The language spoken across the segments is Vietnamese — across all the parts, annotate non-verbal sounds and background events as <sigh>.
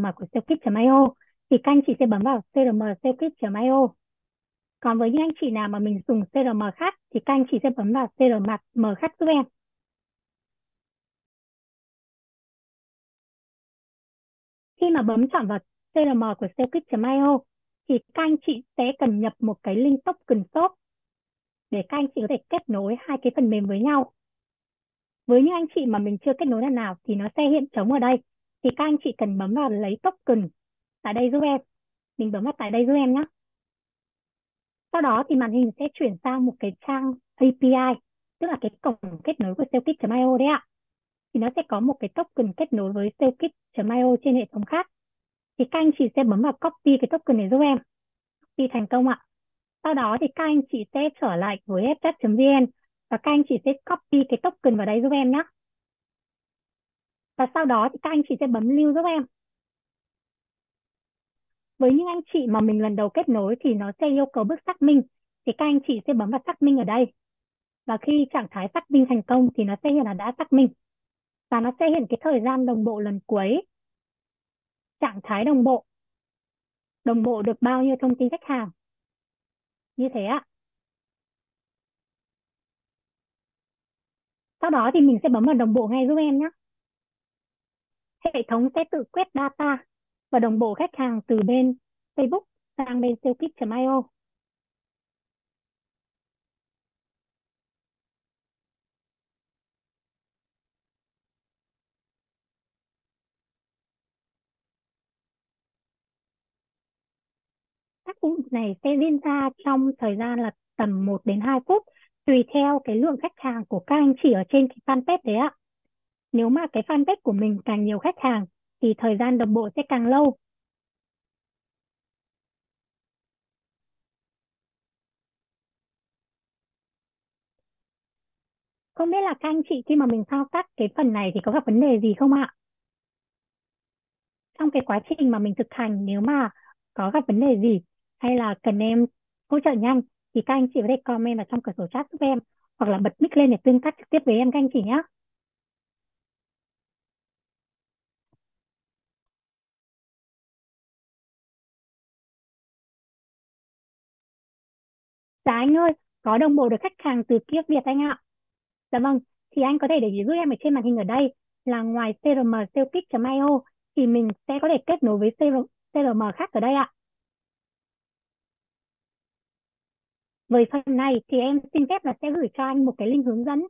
CRM của SalesKit.io thì các anh chị sẽ bấm vào CRM SalesKit.io. Còn với những anh chị nào mà mình dùng CRM khác, thì các anh chị sẽ bấm vào CRM khác giúp em. Khi mà bấm chọn vào CRM của SalesKit.io thì các anh chị sẽ cần nhập một cái link token shop để các anh chị có thể kết nối hai cái phần mềm với nhau. Với những anh chị mà mình chưa kết nối lần nào, thì nó sẽ hiện trống ở đây. Thì các anh chị cần bấm vào lấy token tại đây giúp em. Mình bấm vào tại đây giúp em nhé. Sau đó thì màn hình sẽ chuyển sang một cái trang API, tức là cái cổng kết nối của SalesKit.io đấy ạ. Thì nó sẽ có một cái token kết nối với SalesKit.io trên hệ thống khác. Thì các anh chị sẽ bấm vào copy cái token này giúp em. Copy thành công ạ. Sau đó thì các anh chị sẽ trở lại với fz.vn và các anh chị sẽ copy cái token vào đây giúp em nhé. Và sau đó thì các anh chị sẽ bấm lưu giúp em. Với những anh chị mà mình lần đầu kết nối thì nó sẽ yêu cầu bước xác minh. Thì các anh chị sẽ bấm vào xác minh ở đây. Và khi trạng thái xác minh thành công thì nó sẽ hiện là đã xác minh. Và nó sẽ hiện cái thời gian đồng bộ lần cuối. Trạng thái đồng bộ. Đồng bộ được bao nhiêu thông tin khách hàng. Như thế ạ. Sau đó thì mình sẽ bấm vào đồng bộ ngay giúp em nhé. Hệ thống sẽ tự quét data và đồng bộ khách hàng từ bên Facebook sang bên SalesKit.io. Các vụ này sẽ diễn ra trong thời gian là tầm 1 đến 2 phút, tùy theo cái lượng khách hàng của các anh chị ở trên cái fanpage đấy ạ. Nếu mà cái fanpage của mình càng nhiều khách hàng, thì thời gian đồng bộ sẽ càng lâu. Không biết là các anh chị khi mà mình thao tác cái phần này thì có gặp vấn đề gì không ạ? Trong cái quá trình mà mình thực hành, nếu mà có gặp vấn đề gì hay là cần em hỗ trợ nhanh, thì các anh chị có thể comment vào trong cửa sổ chat giúp em, hoặc là bật mic lên để tương tác trực tiếp với em các anh chị nhé. Dạ anh ơi, có đồng bộ được khách hàng từ Kiếp Việt anh ạ. Dạ vâng, thì anh có thể để ý giúp em ở trên màn hình ở đây là ngoài CRM Salepick.io thì mình sẽ có thể kết nối với CRM khác ở đây ạ. Với phần này thì em xin phép là sẽ gửi cho anh một cái link hướng dẫn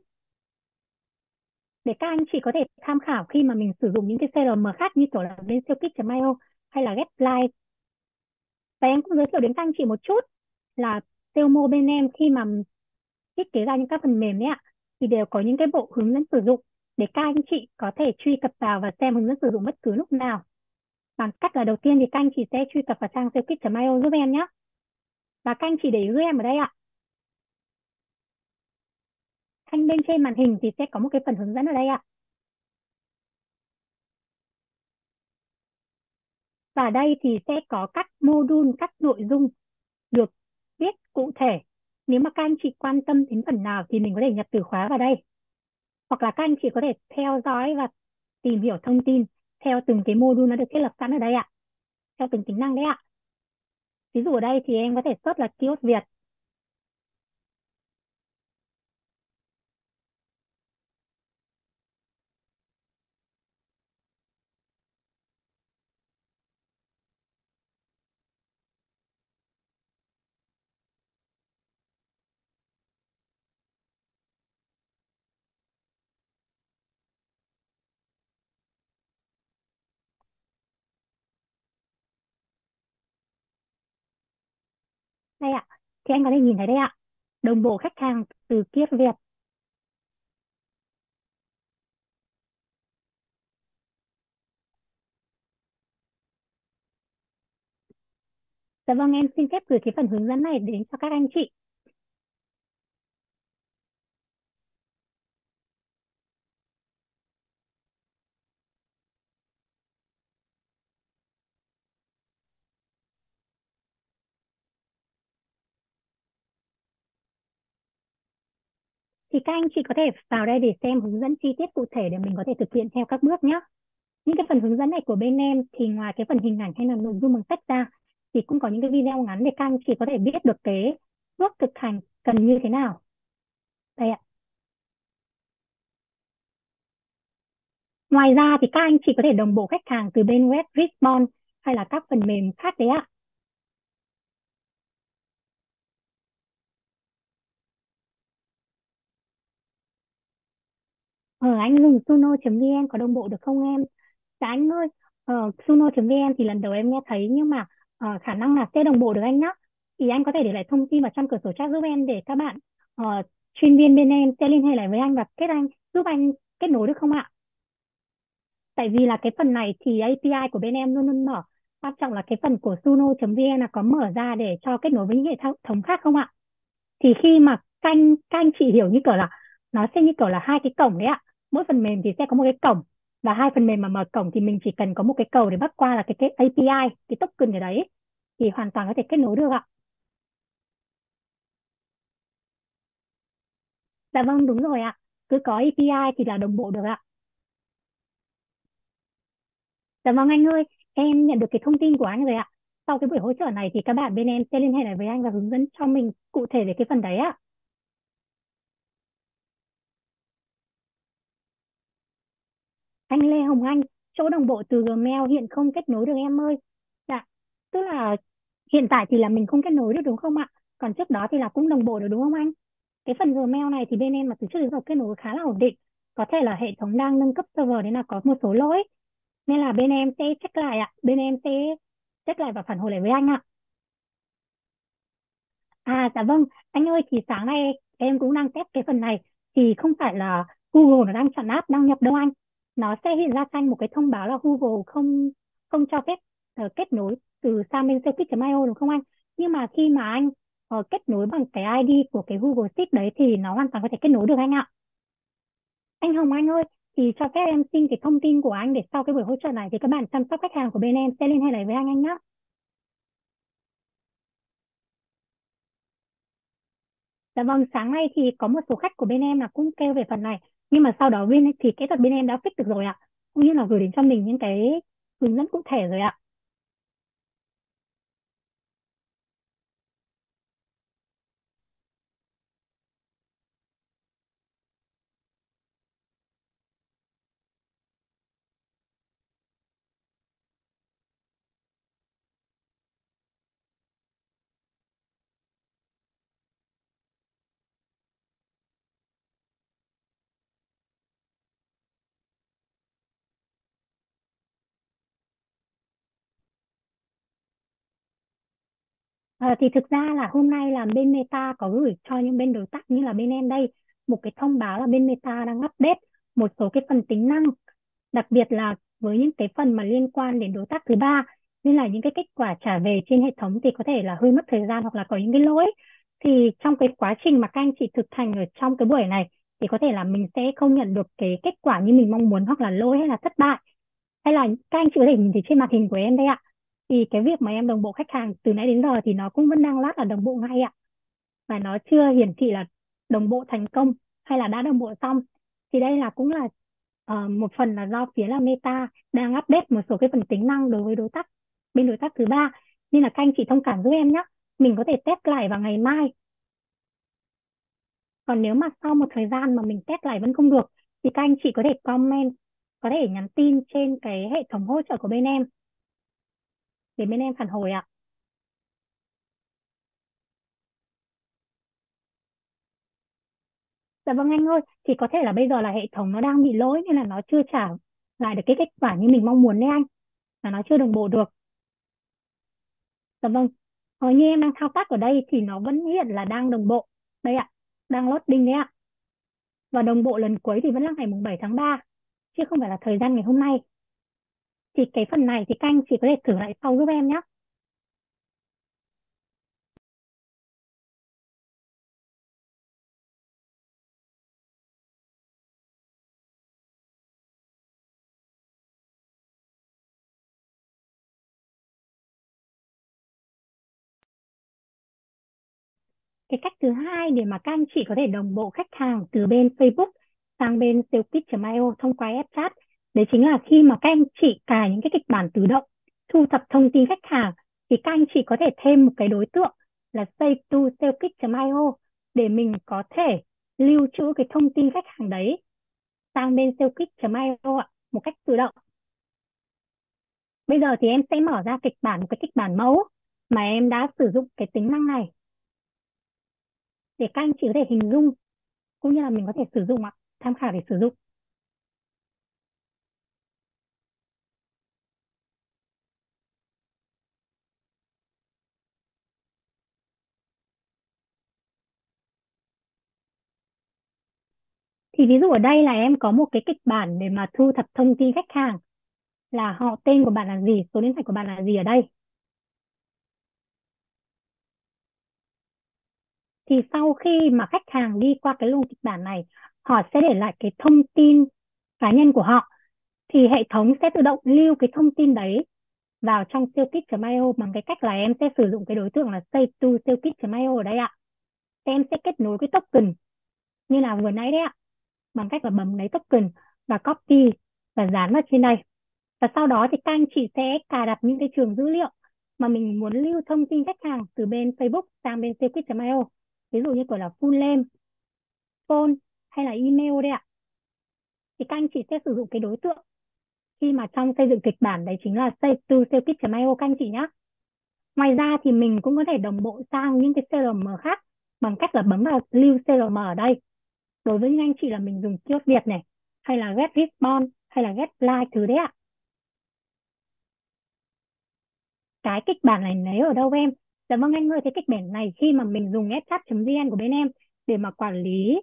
để các anh chị có thể tham khảo khi mà mình sử dụng những cái CRM khác như kiểu là bên Salepick.io hay là GetLive. Và em cũng giới thiệu đến các anh chị một chút là Telmo bên em khi mà thiết kế ra những các phần mềm ấy ạ thì đều có những cái bộ hướng dẫn sử dụng để các anh chị có thể truy cập vào và xem hướng dẫn sử dụng bất cứ lúc nào. Bằng cách là đầu tiên thì các anh chị sẽ truy cập vào trang saleskit.io giúp em nhé. Và các anh chị để ý giúp em ở đây ạ. Thanh bên trên màn hình thì sẽ có một cái phần hướng dẫn ở đây ạ. Và đây thì sẽ có các module, các nội dung được viết cụ thể. Nếu mà các anh chị quan tâm đến phần nào thì mình có thể nhập từ khóa vào đây. Hoặc là các anh chị có thể theo dõi và tìm hiểu thông tin theo từng cái module nó được thiết lập sẵn ở đây ạ. Theo từng tính năng đấy ạ. Ví dụ ở đây thì em có thể search là kiosk Việt. Đây ạ, thì anh có thể nhìn thấy đây ạ. Đồng bộ khách hàng từ Kiếp Việt. Dạ vâng, em xin phép gửi cái phần hướng dẫn này đến cho các anh chị. Thì các anh chị có thể vào đây để xem hướng dẫn chi tiết cụ thể để mình có thể thực hiện theo các bước nhé. những cái phần hướng dẫn này của bên em thì ngoài cái phần hình ảnh hay là nội dung bằng text ra, thì cũng có những cái video ngắn để các anh chị có thể biết được cái bước thực hành cần như thế nào. Đây ạ. Ngoài ra thì các anh chị có thể đồng bộ khách hàng từ bên web Respond hay là các phần mềm khác đấy ạ. Ờ, anh dùng suno.vn có đồng bộ được không em? Dạ anh ơi, ờ, suno.vn thì lần đầu em nghe thấy nhưng mà ờ, khả năng là sẽ đồng bộ được anh nhé. Thì anh có thể để lại thông tin vào trong cửa sổ chat giúp em để các bạn ờ, chuyên viên bên em sẽ liên hệ lại với anh và kết anh giúp anh kết nối được không ạ? Tại vì là cái phần này thì API của bên em luôn luôn mở. Quan trọng là cái phần của suno.vn là có mở ra để cho kết nối với những hệ thống khác không ạ? Thì khi mà canh canh chị hiểu như kiểu là nó sẽ như kiểu là hai cái cổng đấy ạ mỗi phần mềm thì sẽ có một cái cổng. Và hai phần mềm mà mở cổng thì mình chỉ cần có một cái cầu để bắt qua là cái, cái API cái token ở đấy. Thì hoàn toàn có thể kết nối được ạ. Dạ vâng đúng rồi ạ. Cứ có API thì là đồng bộ được ạ. Dạ vâng anh ơi em nhận được cái thông tin của anh rồi ạ. Sau cái buổi hỗ trợ này thì các bạn bên em sẽ liên hệ lại với anh và hướng dẫn cho mình cụ thể về cái phần đấy ạ. Anh Lê Hồng Anh, chỗ đồng bộ từ Gmail hiện không kết nối được em ơi. Dạ, tức là hiện tại thì là mình không kết nối được đúng không ạ? Còn trước đó thì là cũng đồng bộ được đúng không anh? Cái phần Gmail này thì bên em mà từ trước đến giờ kết nối khá là ổn định. Có thể là hệ thống đang nâng cấp server nên là có một số lỗi. Nên là bên em sẽ check lại ạ. Bên em sẽ check lại và phản hồi lại với anh ạ. À dạ vâng, anh ơi thì sáng nay em cũng đang test cái phần này thì không phải là Google nó đang chặn app đăng nhập đâu anh nó sẽ hiện ra xanh một cái thông báo là Google không không cho phép uh, kết nối từ sang bên Selfie.io đúng không anh? Nhưng mà khi mà anh uh, kết nối bằng cái ID của cái Google Sheet đấy thì nó hoàn toàn có thể kết nối được anh ạ. Anh Hồng Anh ơi, thì cho phép em xin cái thông tin của anh để sau cái buổi hỗ trợ này thì các bạn chăm sóc khách hàng của bên em sẽ liên hệ lại với anh anh nhé. Dạ vâng, sáng nay thì có một số khách của bên em là cũng kêu về phần này nhưng mà sau đó bên thì kỹ thuật bên em đã fix được rồi ạ. Cũng như là gửi đến cho mình những cái hướng dẫn cụ thể rồi ạ. À, thì thực ra là hôm nay là bên Meta có gửi cho những bên đối tác như là bên em đây một cái thông báo là bên Meta đang update một số cái phần tính năng đặc biệt là với những cái phần mà liên quan đến đối tác thứ ba. Nên là những cái kết quả trả về trên hệ thống thì có thể là hơi mất thời gian hoặc là có những cái lỗi. Thì trong cái quá trình mà các anh chị thực hành ở trong cái buổi này thì có thể là mình sẽ không nhận được cái kết quả như mình mong muốn hoặc là lỗi hay là thất bại. Hay là các anh chị có thể nhìn thấy trên màn hình của em đây ạ thì cái việc mà em đồng bộ khách hàng từ nãy đến giờ thì nó cũng vẫn đang lát là đồng bộ ngay ạ. Và nó chưa hiển thị là đồng bộ thành công hay là đã đồng bộ xong. Thì đây là cũng là uh, một phần là do phía là Meta đang update một số cái phần tính năng đối với đối tác bên đối tác thứ ba. Nên là các anh chị thông cảm giúp em nhé mình có thể test lại vào ngày mai. Còn nếu mà sau một thời gian mà mình test lại vẫn không được thì các anh chị có thể comment có thể nhắn tin trên cái hệ thống hỗ trợ của bên em để bên em phản hồi ạ Dạ vâng anh ơi, thì có thể là bây giờ là hệ thống nó đang bị lỗi nên là nó chưa trả lại được cái kết quả như mình mong muốn đấy anh. Là nó chưa đồng bộ được. Dạ vâng, ờ, như em đang thao tác ở đây thì nó vẫn hiện là đang đồng bộ. Đây ạ, đang loading đấy ạ. Và đồng bộ lần cuối thì vẫn là ngày mùng 7 tháng 3, chứ không phải là thời gian ngày hôm nay thì cái phần này thì các anh chị có thể thử lại sau giúp em nhé cái cách thứ hai để mà các anh chị có thể đồng bộ khách hàng từ bên Facebook sang bên saleskit.io thông qua app chat đấy chính là khi mà các anh chị cài những cái kịch bản tự động, thu thập thông tin khách hàng, thì các anh chị có thể thêm một cái đối tượng là save to saleskit.io để mình có thể lưu trữ cái thông tin khách hàng đấy sang bên saleskit.io ạ, một cách tự động. Bây giờ thì em sẽ mở ra kịch bản, một cái kịch bản mẫu mà em đã sử dụng cái tính năng này. Để các anh chị có thể hình dung cũng như là mình có thể sử dụng ạ, tham khảo để sử dụng. Thì ví dụ ở đây là em có một cái kịch bản để mà thu thập thông tin khách hàng. Là họ, tên của bạn là gì, số điện thoại của bạn là gì ở đây? Thì sau khi mà khách hàng đi qua cái luồng kịch bản này, họ sẽ để lại cái thông tin cá nhân của họ. Thì hệ thống sẽ tự động lưu cái thông tin đấy vào trong siêu kit.io bằng cái cách là em sẽ sử dụng cái đối tượng là save to siêu kit.io ở đây ạ. Em sẽ kết nối cái token, như là vừa nãy đấy ạ bằng cách là bấm lấy token và copy và dán vào trên đây. Và sau đó thì các anh chị sẽ cài đặt những cái trường dữ liệu mà mình muốn lưu thông tin khách hàng từ bên Facebook sang bên Safequit.io ví dụ như kiểu là full name, phone hay là email đấy ạ. Thì các anh chị sẽ sử dụng cái đối tượng khi mà trong xây dựng kịch bản đấy chính là xây từ Safequit.io các anh chị nhé ngoài ra thì mình cũng có thể đồng bộ sang những cái CRM khác bằng cách là bấm vào lưu CRM ở đây đối với những anh chị là mình dùng chốt Việt này hay là get response hay là get like thứ đấy ạ. Cái kịch bản này lấy ở đâu em? Dạ vâng anh ơi cái kịch bản này khi mà mình dùng fchat.vn của bên em để mà quản lý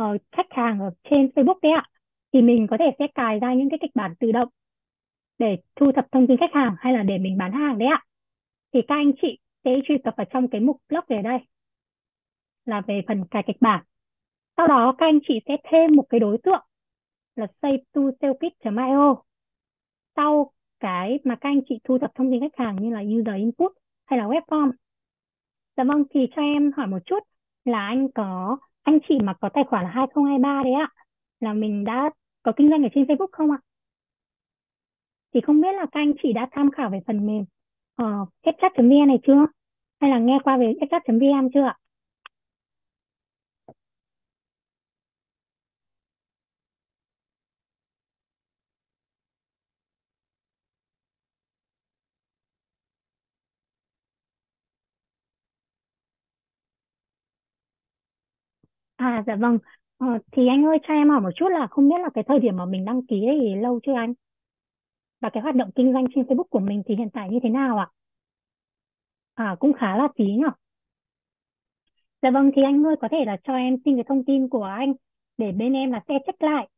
uh, khách hàng ở trên Facebook đấy ạ thì mình có thể sẽ cài ra những cái kịch bản tự động để thu thập thông tin khách hàng hay là để mình bán hàng đấy ạ. Thì các anh chị sẽ truy cập vào trong cái mục blog về đây là về phần cài kịch bản sau đó các anh chị sẽ thêm một cái đối tượng là save to salekit.io. sau cái mà các anh chị thu thập thông tin khách hàng như là user input hay là web form. Dạ vâng, thì cho em hỏi một chút là anh có anh chị mà có tài khoản là 2023 đấy ạ, là mình đã có kinh doanh ở trên Facebook không ạ? Thì không biết là các anh chị đã tham khảo về phần mềm ờ, uh, fchat.vn này chưa? Hay là nghe qua về fchat.vn chưa ạ? À dạ vâng. Ờ, thì anh ơi cho em hỏi một chút là không biết là cái thời điểm mà mình đăng ký ấy thì lâu chưa anh? Và cái hoạt động kinh doanh trên Facebook của mình thì hiện tại như thế nào ạ? À cũng khá là tí nhỉ. Dạ vâng thì anh ơi có thể là cho em xin cái thông tin của anh để bên em là sẽ check lại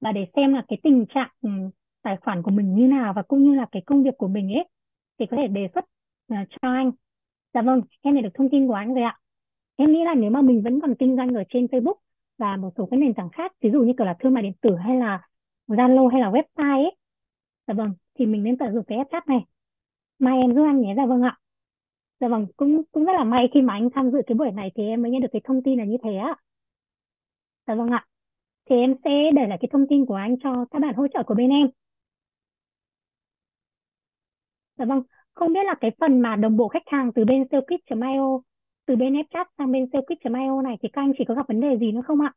và để xem là cái tình trạng ừ, tài khoản của mình như nào và cũng như là cái công việc của mình ấy thì có thể đề xuất ờ, cho anh. Dạ vâng, em nhận được thông tin của anh rồi ạ. Em nghĩ là nếu mà mình vẫn còn kinh doanh ở trên Facebook và một số cái nền tảng khác, ví dụ như kiểu là thương mại điện tử hay là Zalo hay là website ấy, dạ vâng, thì mình nên tận dụng cái app chat này. Mai em giúp anh nhé, dạ vâng ạ. Dạ vâng, cũng cũng rất là may khi mà anh tham dự cái buổi này thì em mới nhận được cái thông tin là như thế ạ. Dạ vâng ạ. Thì em sẽ để lại cái thông tin của anh cho các bạn hỗ trợ của bên em. Dạ vâng, không biết là cái phần mà đồng bộ khách hàng từ bên saleskit.io từ bên Fchat sang bên Salesquit.io này thì các anh chỉ có gặp vấn đề gì nữa không ạ?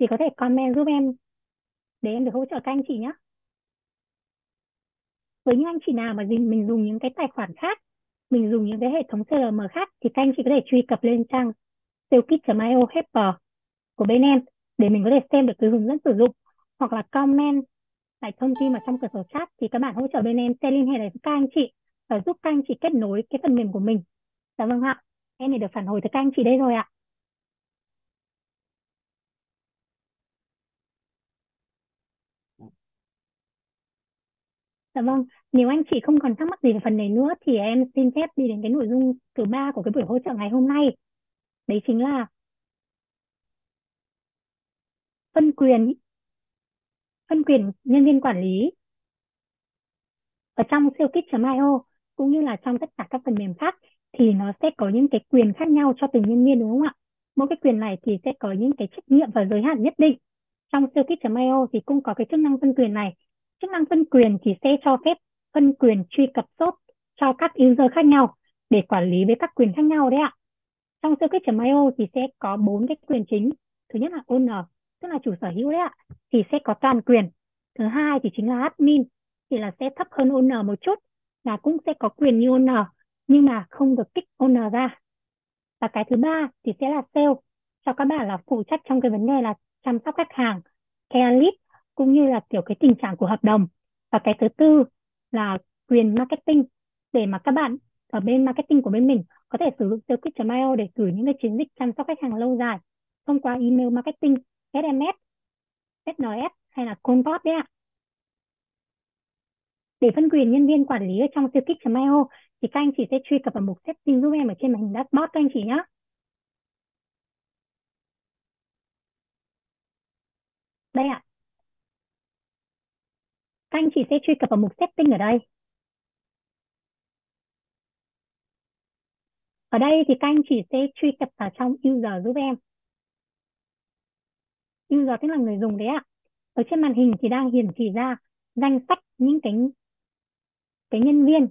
Thì có thể comment giúp em để em được hỗ trợ các anh chị nhé. Với những anh chị nào mà mình dùng những cái tài khoản khác, mình dùng những cái hệ thống CRM khác thì các anh chị có thể truy cập lên trang saleskit.io helper của bên em để mình có thể xem được cái hướng dẫn sử dụng hoặc là comment lại thông tin vào trong cửa sổ chat thì các bạn hỗ trợ bên em sẽ liên hệ với các anh chị và giúp các anh chị kết nối cái phần mềm của mình. Dạ vâng ạ em này được phản hồi từ các anh chị đây rồi ạ Dạ vâng, nếu anh chị không còn thắc mắc gì về phần này nữa thì em xin phép đi đến cái nội dung thứ ba của cái buổi hỗ trợ ngày hôm nay. Đấy chính là phân quyền phân quyền nhân viên quản lý ở trong siêu kích.io cũng như là trong tất cả các phần mềm khác thì nó sẽ có những cái quyền khác nhau cho từng nhân viên, đúng không ạ? Mỗi cái quyền này thì sẽ có những cái trách nhiệm và giới hạn nhất định. Trong Circuit.io thì cũng có cái chức năng phân quyền này. Chức năng phân quyền thì sẽ cho phép phân quyền truy cập shop cho các user khác nhau để quản lý với các quyền khác nhau đấy ạ. Trong Circuit.io thì sẽ có bốn cái quyền chính. Thứ nhất là owner, tức là chủ sở hữu đấy ạ, thì sẽ có toàn quyền. Thứ hai thì chính là admin, thì là sẽ thấp hơn owner một chút là cũng sẽ có quyền như owner nhưng mà không được kích owner ra. Và cái thứ ba thì sẽ là sale. Cho các bạn là phụ trách trong cái vấn đề là chăm sóc khách hàng care lead cũng như là kiểu cái tình trạng của hợp đồng. Và cái thứ tư là quyền marketing để mà các bạn ở bên marketing của bên mình có thể sử dụng circuit.io để gửi những cái chiến dịch chăm sóc khách hàng lâu dài thông qua email marketing, SMS, SNS hay là call đấy ạ. Để phân quyền nhân viên quản lý ở trong siêu kích.io thì các anh chị sẽ truy cập vào mục setting giúp em ở trên màn hình dashboard các anh chị nhé. Đây ạ. Các anh chị sẽ truy cập vào mục setting ở đây. Ở đây thì các anh chị sẽ truy cập vào trong user giúp em. User tức là người dùng đấy ạ. Ở trên màn hình thì đang hiển thị ra danh sách những cái cái nhân viên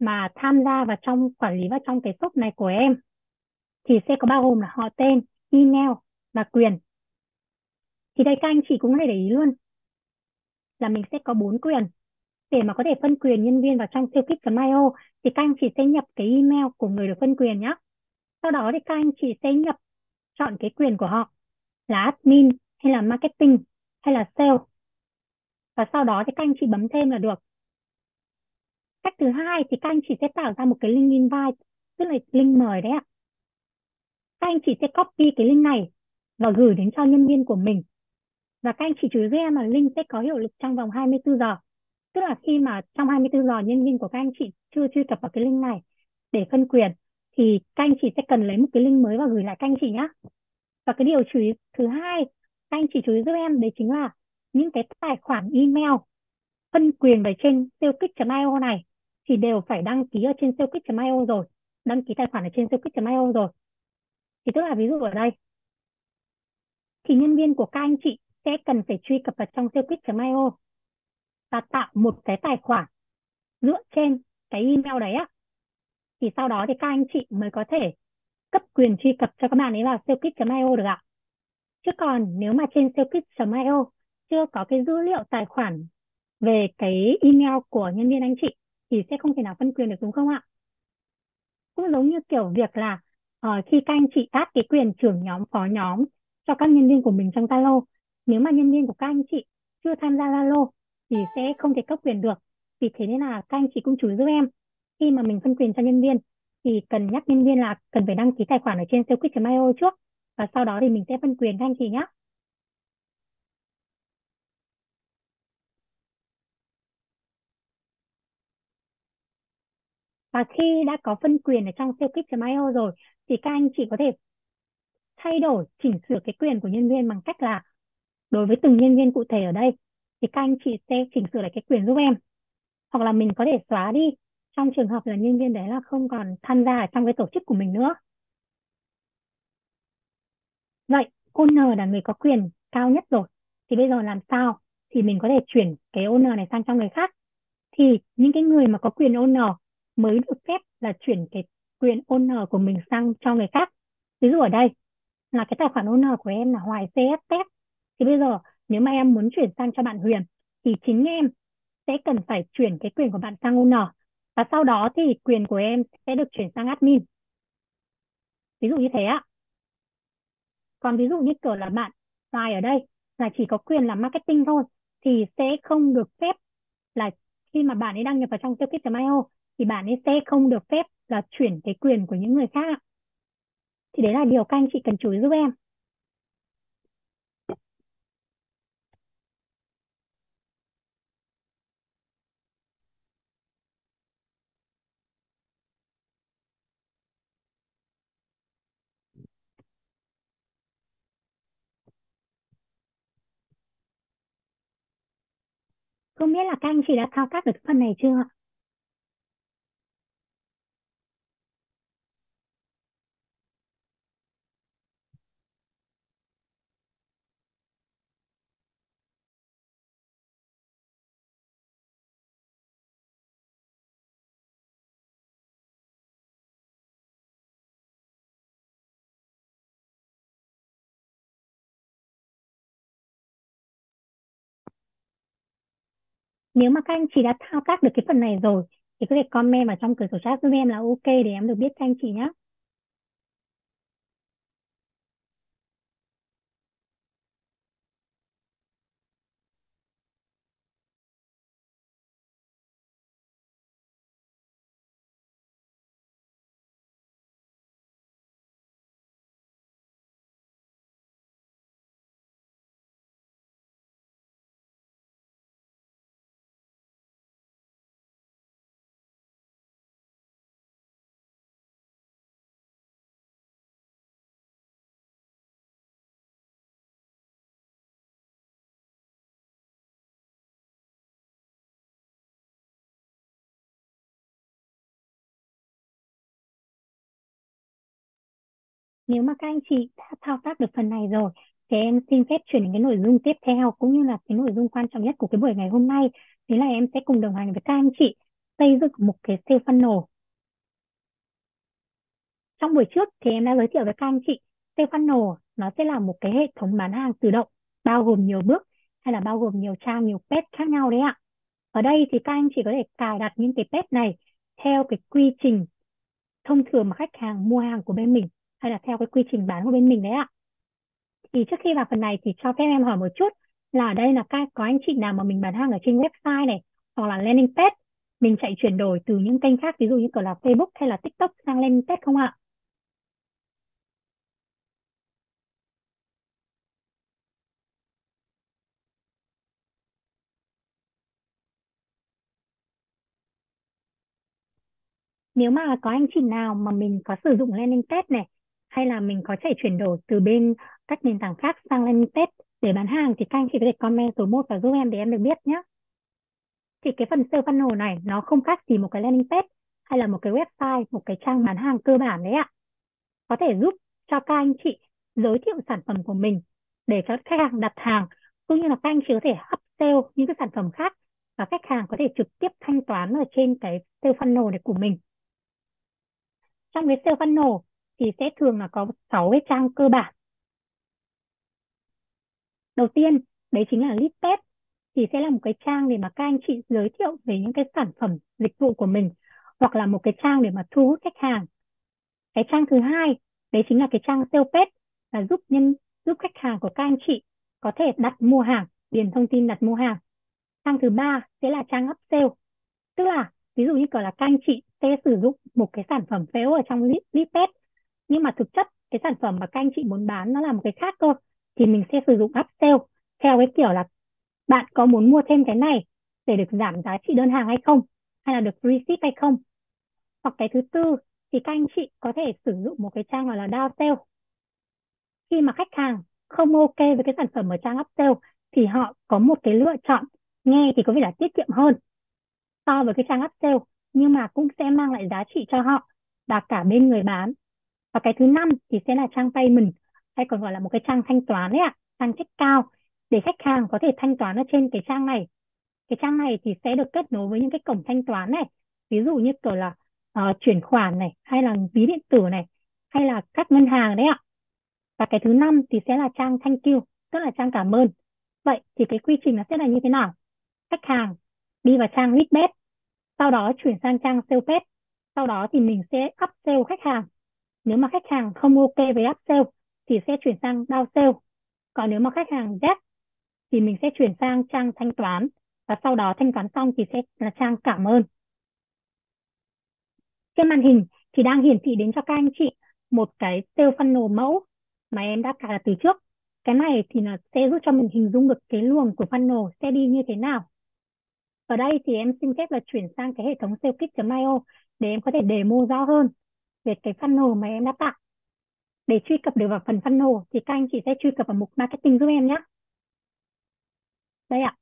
mà tham gia vào trong quản lý vào trong cái shop này của em thì sẽ có bao gồm là họ tên, email và quyền. Thì đây các anh chị cũng có để ý luôn là mình sẽ có bốn quyền để mà có thể phân quyền nhân viên vào trong siêu kit.io thì các anh chị sẽ nhập cái email của người được phân quyền nhé. Sau đó thì các anh chị sẽ nhập chọn cái quyền của họ là admin hay là marketing hay là sale. Và sau đó thì các anh chị bấm thêm là được. Cách thứ hai thì các anh chị sẽ tạo ra một cái link invite, tức là link mời đấy ạ. Các anh chị sẽ copy cái link này và gửi đến cho nhân viên của mình. Và các anh chị chú ý em là link sẽ có hiệu lực trong vòng 24 giờ. Tức là khi mà trong 24 giờ nhân viên của các anh chị chưa truy cập vào cái link này để phân quyền thì các anh chị sẽ cần lấy một cái link mới và gửi lại các anh chị nhé. Và cái điều chú ý thứ hai các anh chị chú ý giúp em đấy chính là những cái tài khoản email phân quyền về trên tiêu kích io này thì đều phải đăng ký ở trên siêu-kích.io rồi, đăng ký tài khoản ở trên siêu-kích.io rồi. Thì tức là ví dụ ở đây, thì nhân viên của các anh chị sẽ cần phải truy cập vào trong siêu-kích.io và tạo một cái tài khoản dựa trên cái email đấy á. Thì sau đó thì các anh chị mới có thể cấp quyền truy cập cho các bạn ấy vào siêu-kích.io được ạ. Chứ còn nếu mà trên siêu-kích.io chưa có cái dữ liệu tài khoản về cái email của nhân viên anh chị thì sẽ không thể nào phân quyền được đúng không ạ? Cũng giống như kiểu việc là uh, khi các anh chị phát cái quyền trưởng nhóm, phó nhóm cho các nhân viên của mình trong Zalo, nếu mà nhân viên của các anh chị chưa tham gia Zalo thì sẽ không thể cấp quyền được. Vì thế nên là các anh chị cũng chú ý giúp em khi mà mình phân quyền cho nhân viên thì cần nhắc nhân viên là cần phải đăng ký tài khoản ở trên SalesQuick.io trước và sau đó thì mình sẽ phân quyền các anh chị nhé. Và khi đã có phân quyền ở trong SalesKit.io rồi thì các anh chị có thể thay đổi, chỉnh sửa cái quyền của nhân viên bằng cách là đối với từng nhân viên cụ thể ở đây thì các anh chị sẽ chỉnh sửa lại cái quyền giúp em. Hoặc là mình có thể xóa đi trong trường hợp là nhân viên đấy là không còn tham gia ở trong cái tổ chức của mình nữa. Vậy owner là người có quyền cao nhất rồi. Thì bây giờ làm sao thì mình có thể chuyển cái owner này sang cho người khác. Thì những cái người mà có quyền owner mới được phép là chuyển cái quyền owner của mình sang cho người khác. Ví dụ ở đây, là cái tài khoản owner của em là Hoài CS Test. Thì bây giờ, nếu mà em muốn chuyển sang cho bạn Huyền, thì chính em sẽ cần phải chuyển cái quyền của bạn sang owner và sau đó thì quyền của em sẽ được chuyển sang admin. Ví dụ như thế ạ. Còn ví dụ như kiểu là bạn Hoài ở đây, là chỉ có quyền làm marketing thôi, thì sẽ không được phép là khi mà bạn ấy đăng nhập vào trong tiêu kích.io thì bạn ấy sẽ không được phép là chuyển cái quyền của những người khác thì đấy là điều các anh chị cần chú ý giúp em Không biết là các anh chị đã thao tác được phần này chưa? Nếu mà các anh chị đã thao tác được cái phần này rồi, thì có thể comment vào trong cửa sổ chat giúp em là ok để em được biết các anh chị nhé. Nếu mà các anh chị đã thao tác được phần này rồi thì em xin phép chuyển đến cái nội dung tiếp theo cũng như là cái nội dung quan trọng nhất của cái buổi ngày hôm nay. Thế là em sẽ cùng đồng hành với các anh chị xây dựng một cái sale funnel. Trong buổi trước thì em đã giới thiệu với các anh chị sale funnel nó sẽ là một cái hệ thống bán hàng tự động bao gồm nhiều bước hay là bao gồm nhiều trang, nhiều page khác nhau đấy ạ. Ở đây thì các anh chị có thể cài đặt những cái page này theo cái quy trình thông thường mà khách hàng mua hàng của bên mình hay là theo cái quy trình bán của bên mình đấy ạ. Thì trước khi vào phần này thì cho phép em hỏi một chút là ở đây là các có anh chị nào mà mình bán hàng ở trên website này, hoặc là landing page, mình chạy chuyển đổi từ những kênh khác, ví dụ như kiểu là Facebook hay là TikTok sang landing page không ạ? Nếu mà có anh chị nào mà mình có sử dụng landing page này hay là mình có chạy chuyển đổi từ bên các nền tảng khác sang landing page để bán hàng thì các anh chị có thể comment số 1 và giúp em để em được biết nhé. Thì cái phần sale funnel này nó không khác gì một cái landing page hay là một cái website, một cái trang bán hàng cơ bản đấy ạ. Có thể giúp cho các anh chị giới thiệu sản phẩm của mình để cho khách hàng đặt hàng cũng như là các anh chị có thể upsell những cái sản phẩm khác và khách hàng có thể trực tiếp thanh toán ở trên cái sale funnel này của mình. Trong cái sale funnel thì sẽ thường là có 6 cái trang cơ bản. Đầu tiên, đấy chính là lead page thì sẽ là một cái trang để mà các anh chị giới thiệu về những cái sản phẩm, dịch vụ của mình hoặc là một cái trang để mà thu hút khách hàng. Cái trang thứ hai, đấy chính là cái trang sale page là giúp nhân giúp khách hàng của các anh chị có thể đặt mua hàng, điền thông tin đặt mua hàng. Trang thứ ba sẽ là trang upsell, tức là ví dụ như kiểu là các anh chị sẽ sử dụng một cái sản phẩm phễu ở trong lead page nhưng mà thực chất cái sản phẩm mà các anh chị muốn bán nó là một cái khác cơ thì mình sẽ sử dụng upsell theo cái kiểu là bạn có muốn mua thêm cái này để được giảm giá trị đơn hàng hay không? Hay là được free ship hay không? Hoặc cái thứ tư thì các anh chị có thể sử dụng một cái trang gọi là downsell. Khi mà khách hàng không ok với cái sản phẩm ở trang upsell thì họ có một cái lựa chọn nghe thì có vẻ là tiết kiệm hơn so với cái trang upsell, nhưng mà cũng sẽ mang lại giá trị cho họ và cả bên người bán và cái thứ năm thì sẽ là trang payment hay còn gọi là một cái trang thanh toán đấy ạ trang check cao để khách hàng có thể thanh toán ở trên cái trang này. Cái trang này thì sẽ được kết nối với những cái cổng thanh toán này ví dụ như kiểu là uh, chuyển khoản này hay là ví điện tử này hay là các ngân hàng đấy ạ. Và cái thứ năm thì sẽ là trang thank you tức là trang cảm ơn. Vậy thì cái quy trình nó sẽ là như thế nào? Khách hàng đi vào trang lead sau đó chuyển sang trang sale page sau đó thì mình sẽ upsell khách hàng nếu mà khách hàng không ok với upsell thì sẽ chuyển sang downsell còn nếu mà khách hàng reject thì mình sẽ chuyển sang trang thanh toán và sau đó thanh toán xong thì sẽ là trang cảm ơn. Trên màn hình thì đang hiển thị đến cho các anh chị một cái sale funnel mẫu mà em đã cài từ trước. Cái này thì nó sẽ giúp cho mình hình dung được cái luồng của funnel sẽ đi như thế nào. Ở đây thì em xin phép là chuyển sang cái hệ thống salekit.io để em có thể demo rõ hơn về cái funnel mà em đã tạo. Để truy cập được vào phần funnel thì các anh chị sẽ truy cập vào mục marketing giúp em nhé. Đây ạ.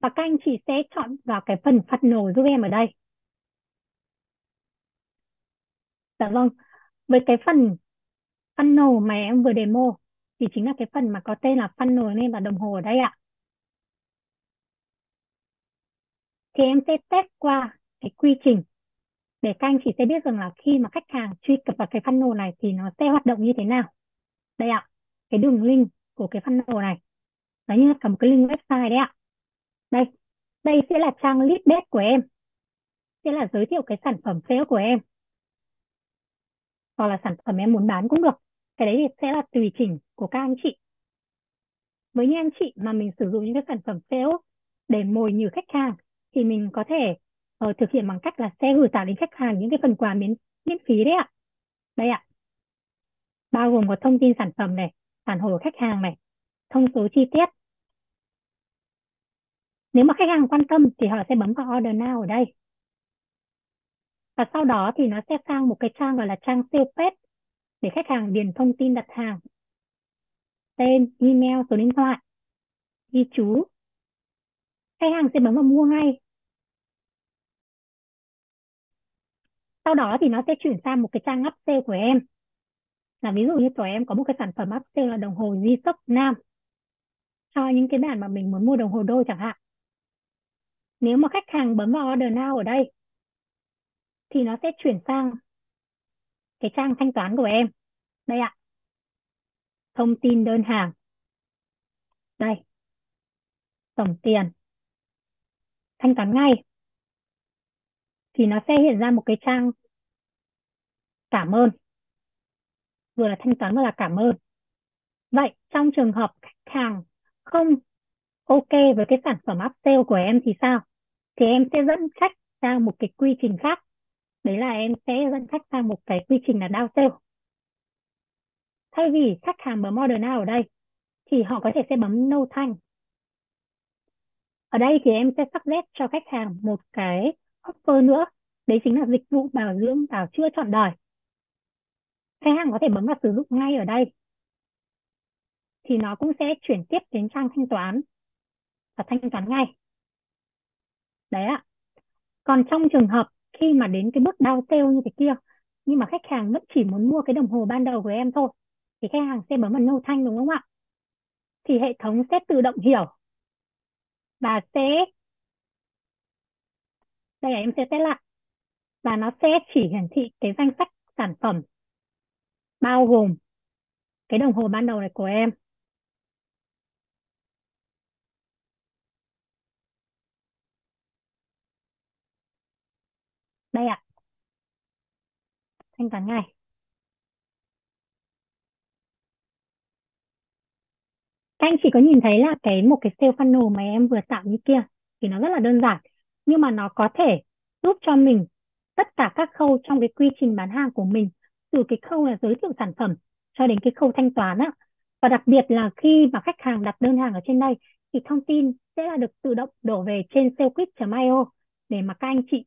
Và các anh chị sẽ chọn vào cái phần funnel giúp em ở đây. Dạ vâng. Với cái phần funnel mà em vừa demo thì chính là cái phần mà có tên là funnel nên là đồng hồ ở đây ạ. Thì em sẽ test qua cái quy trình để các anh chị sẽ biết rằng là khi mà khách hàng truy cập vào cái funnel này thì nó sẽ hoạt động như thế nào. Đây ạ, cái đường link của cái funnel này. Nó như là một cái link website đấy ạ. Đây, Đây sẽ là trang lead desk của em, sẽ là giới thiệu cái sản phẩm sale của em. Hoặc là sản phẩm em muốn bán cũng được. Cái đấy thì sẽ là tùy chỉnh của các anh chị. Với những anh chị mà mình sử dụng những cái sản phẩm sale để mồi nhử khách hàng thì mình có thể uh, thực hiện bằng cách là sẽ gửi tặng đến khách hàng những cái phần quà miễn miễn phí đấy ạ. Đây ạ. Bao gồm có thông tin sản phẩm này, phản hồi của khách hàng này, thông số chi tiết. Nếu mà khách hàng quan tâm thì họ sẽ bấm vào Order Now ở đây. Và sau đó thì nó sẽ sang một cái trang gọi là trang sale page để khách hàng điền thông tin đặt hàng. Tên, email, số điện thoại, ghi chú. Khách hàng sẽ bấm vào mua ngay. Sau đó thì nó sẽ chuyển sang một cái trang upsell của em. Là ví dụ như của em có một cái sản phẩm upsell là đồng hồ G-Shock Nam cho những cái bạn mà mình muốn mua đồng hồ đôi chẳng hạn. Nếu mà khách hàng bấm vào order now ở đây, thì nó sẽ chuyển sang cái trang thanh toán của em. Đây ạ. Thông tin đơn hàng. Đây. Tổng tiền. Thanh toán ngay. Thì nó sẽ hiện ra một cái trang cảm ơn. Vừa là thanh toán vừa là cảm ơn. Vậy trong trường hợp khách hàng không ok với cái sản phẩm upsell của em thì sao? Thì em sẽ dẫn khách sang một cái quy trình khác. Đấy là em sẽ dẫn khách sang một cái quy trình là downsell. Thay vì khách hàng bấm order now ở đây, thì họ có thể sẽ bấm no thanh. Ở đây thì em sẽ suggest cho khách hàng một cái offer nữa. Đấy chính là dịch vụ bảo dưỡng bảo chữa trọn đời. Khách hàng có thể bấm vào sử dụng ngay ở đây thì nó cũng sẽ chuyển tiếp đến trang thanh toán và thanh toán ngay. Đấy ạ. Còn trong trường hợp khi mà đến cái bước đau sale như thế kia, nhưng mà khách hàng vẫn chỉ muốn mua cái đồng hồ ban đầu của em thôi, thì khách hàng sẽ bấm vào no thanh, đúng không ạ? Thì hệ thống sẽ tự động hiểu và sẽ đây là em sẽ test lại. Và nó sẽ chỉ hiển thị cái danh sách sản phẩm bao gồm cái đồng hồ ban đầu này của em. Đây ạ. Thanh toán ngay. Các anh chị có nhìn thấy là cái một cái sale funnel mà em vừa tạo như kia thì nó rất là đơn giản nhưng mà nó có thể giúp cho mình tất cả các khâu trong cái quy trình bán hàng của mình, từ cái khâu là giới thiệu sản phẩm cho đến cái khâu thanh toán á. Và đặc biệt là khi mà khách hàng đặt đơn hàng ở trên đây, thì thông tin sẽ là được tự động đổ về trên salesquip.io để mà các anh chị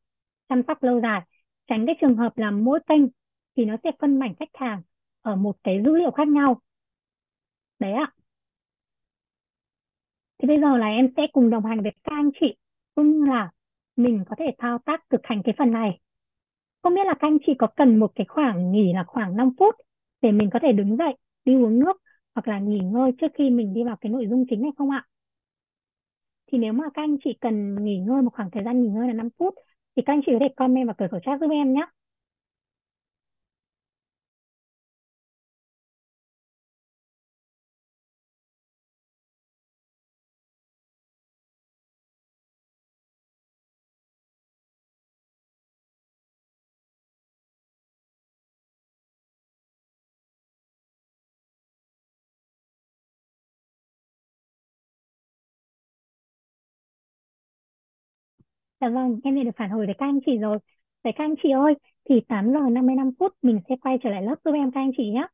chăm sóc lâu dài. Tránh cái trường hợp là mỗi kênh thì nó sẽ phân mảnh khách hàng ở một cái dữ liệu khác nhau. Đấy ạ. Thì bây giờ là em sẽ cùng đồng hành với các anh chị, cũng là mình có thể thao tác thực hành cái phần này không biết là các anh chị có cần một cái khoảng nghỉ là khoảng 5 phút để mình có thể đứng dậy, đi uống nước hoặc là nghỉ ngơi trước khi mình đi vào cái nội dung chính này không ạ? Thì nếu mà các anh chị cần nghỉ ngơi một khoảng thời gian nghỉ ngơi là 5 phút thì các anh chị có thể comment vào cửa sổ chat giúp em nhé. Dạ vâng, em đã được phản hồi với các anh chị rồi. Vậy các anh chị ơi, thì 8 giờ 55 phút mình sẽ quay trở lại lớp giúp em các anh chị nhé.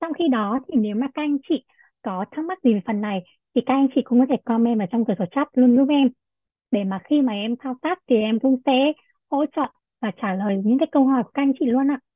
Trong khi đó thì nếu mà các anh chị có thắc mắc gì về phần này thì các anh chị cũng có thể comment vào trong cửa sổ chat luôn giúp em. Để mà khi mà em thao tác thì em cũng sẽ hỗ trợ và trả lời những cái câu hỏi của các anh chị luôn ạ. À.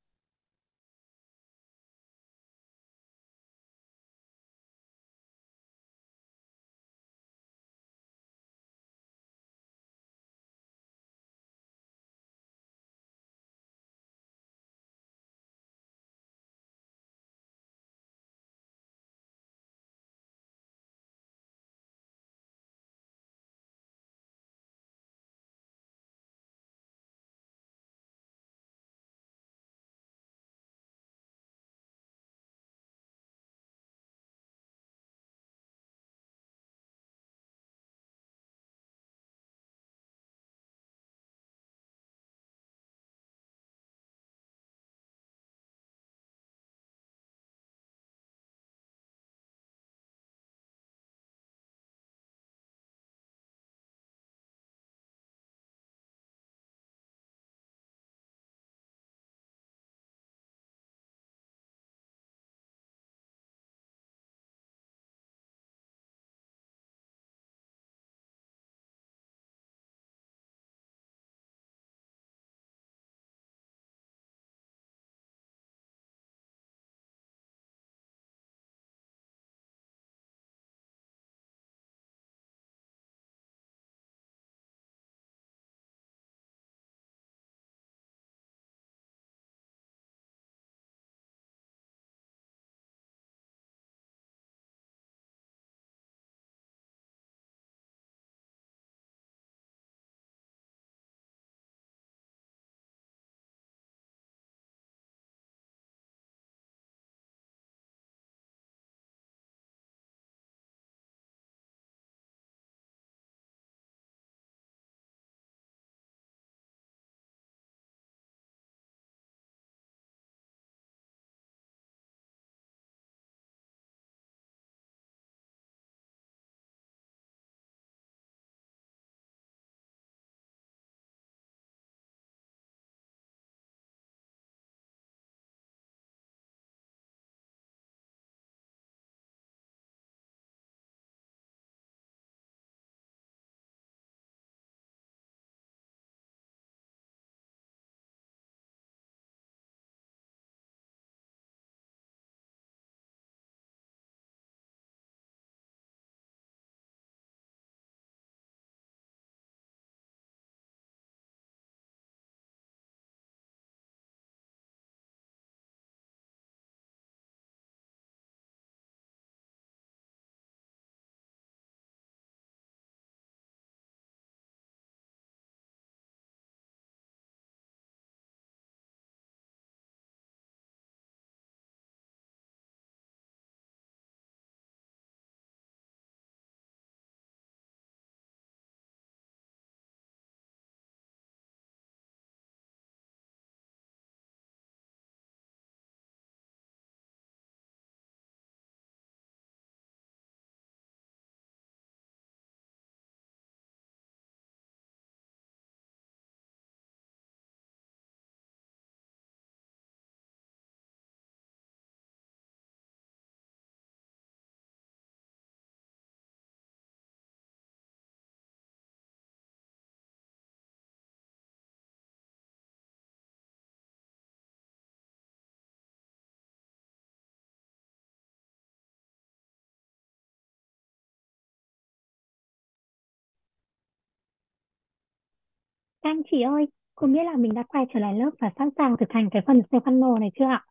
anh chị ơi, không biết là mình đã quay trở lại lớp và sẵn sàng thực hành cái phần Stefano này chưa ạ?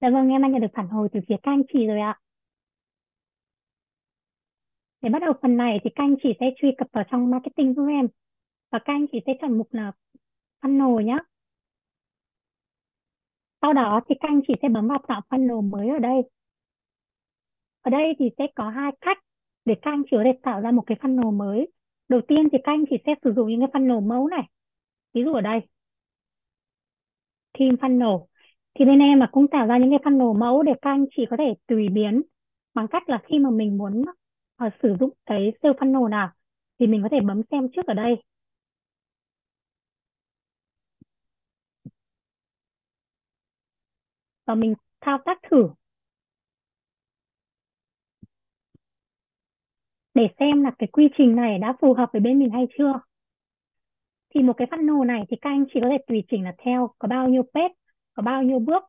Dạ vâng, em đang nhận được phản hồi từ phía các anh chị rồi ạ. Để bắt đầu phần này thì các anh chị sẽ truy cập vào trong marketing giúp em. Và các anh chị sẽ chọn mục là funnel nhé. Sau đó thì các anh chị sẽ bấm vào tạo funnel mới ở đây. Ở đây thì sẽ có hai cách để các anh chị có thể tạo ra một cái funnel mới. Đầu tiên thì các anh chị sẽ sử dụng những cái funnel mẫu này. Ví dụ ở đây. Team funnel. Thì bên em mà cũng tạo ra những cái funnel mẫu để các anh chị có thể tùy biến bằng cách là khi mà mình muốn uh, sử dụng cái sale funnel nào thì mình có thể bấm xem trước ở đây. Và mình thao tác thử để xem là cái quy trình này đã phù hợp với bên mình hay chưa. Thì một cái funnel này thì các anh chỉ có thể tùy chỉnh là theo có bao nhiêu page, có bao nhiêu bước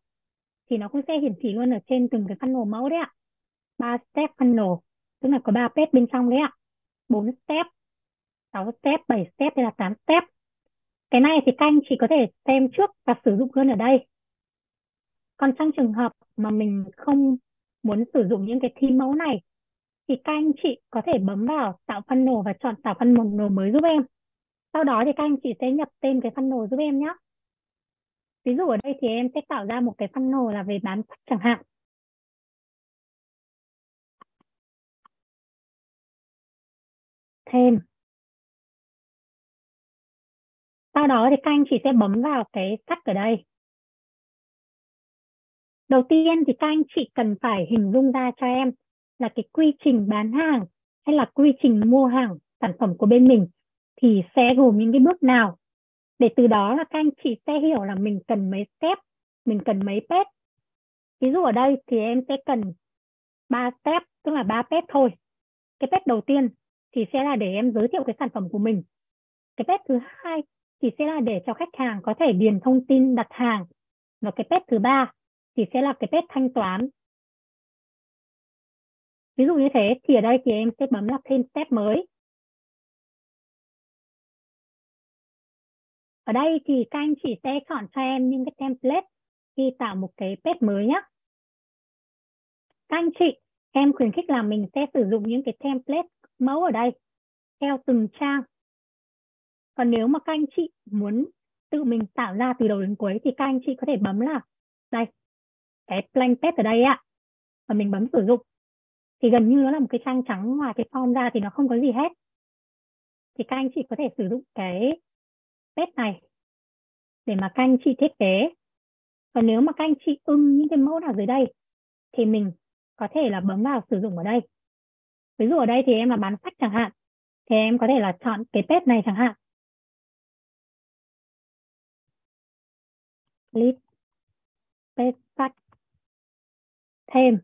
thì nó cũng sẽ hiển thị luôn ở trên từng cái funnel mẫu đấy ạ. 3 step funnel, tức là có 3 page bên trong đấy ạ. 4 step, 6 step, 7 step hay là 8 step. Cái này thì các anh chỉ có thể xem trước và sử dụng luôn ở đây. Còn trong trường hợp mà mình không muốn sử dụng những cái thi mẫu này, thì các anh chị có thể bấm vào tạo funnel và chọn tạo funnel mới giúp em. Sau đó thì các anh chị sẽ nhập tên cái funnel giúp em nhé. Ví dụ ở đây thì em sẽ tạo ra một cái funnel là về bán chẳng hạn. Thêm. Sau đó thì các anh chị sẽ bấm vào cái sách ở đây. Đầu tiên thì các anh chị cần phải hình dung ra cho em là cái quy trình bán hàng hay là quy trình mua hàng sản phẩm của bên mình thì sẽ gồm những cái bước nào để từ đó là các anh chị sẽ hiểu là mình cần mấy step, mình cần mấy pet Ví dụ ở đây thì em sẽ cần 3 step, tức là 3 pet thôi. Cái pet đầu tiên thì sẽ là để em giới thiệu cái sản phẩm của mình. Cái pet thứ hai thì sẽ là để cho khách hàng có thể điền thông tin đặt hàng. Và cái pet thứ ba thì sẽ là cái test thanh toán. Ví dụ như thế thì ở đây thì em sẽ bấm là thêm step mới. Ở đây thì các anh chị sẽ chọn cho em những cái template khi tạo một cái page mới nhé. Các anh chị, em khuyến khích là mình sẽ sử dụng những cái template mẫu ở đây theo từng trang. Còn nếu mà các anh chị muốn tự mình tạo ra từ đầu đến cuối thì các anh chị có thể bấm là đây, cái blank page ở đây ạ. Và mình bấm sử dụng. Thì gần như nó là một cái trang trắng ngoài cái form ra thì nó không có gì hết. Thì các anh chị có thể sử dụng cái page này để mà các anh chị thiết kế. và nếu mà các anh chị ưng những cái mẫu nào dưới đây thì mình có thể là bấm vào sử dụng ở đây. Ví dụ ở đây thì em là bán sách chẳng hạn, thì em có thể là chọn cái page này chẳng hạn. clip page thêm.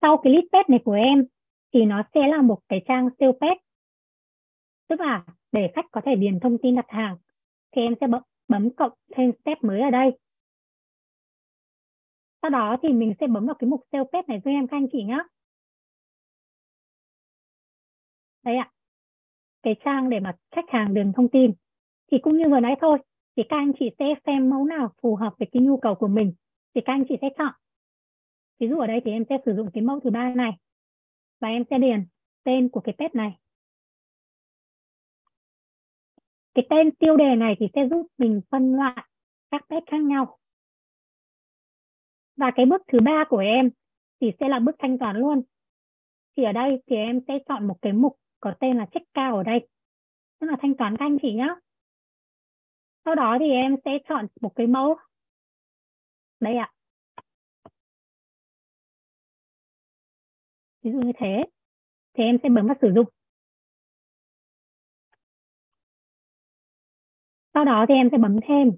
Sau cái list page này của em thì nó sẽ là một cái trang sale page tức là để khách có thể điền thông tin đặt hàng thì em sẽ bấm, bấm cộng thêm step mới ở đây. Sau đó thì mình sẽ bấm vào cái mục sale page này giúp em các anh chị nhé đây ạ. Cái trang để mà khách hàng điền thông tin. Thì cũng như vừa nãy thôi thì các anh chị sẽ xem mẫu nào phù hợp với cái nhu cầu của mình thì các anh chị sẽ chọn. Ví dụ ở đây thì em sẽ sử dụng cái mẫu thứ ba này. Và em sẽ điền tên của cái pet này. Cái tên tiêu đề này thì sẽ giúp mình phân loại các pet khác nhau. Và cái bước thứ ba của em thì sẽ là bước thanh toán luôn. Thì ở đây thì em sẽ chọn một cái mục có tên là check cao ở đây. Tức là thanh toán các anh chị nhé sau đó thì em sẽ chọn một cái mẫu đây ạ. Ví dụ như thế. Thì em sẽ bấm vào sử dụng. Sau đó thì em sẽ bấm thêm.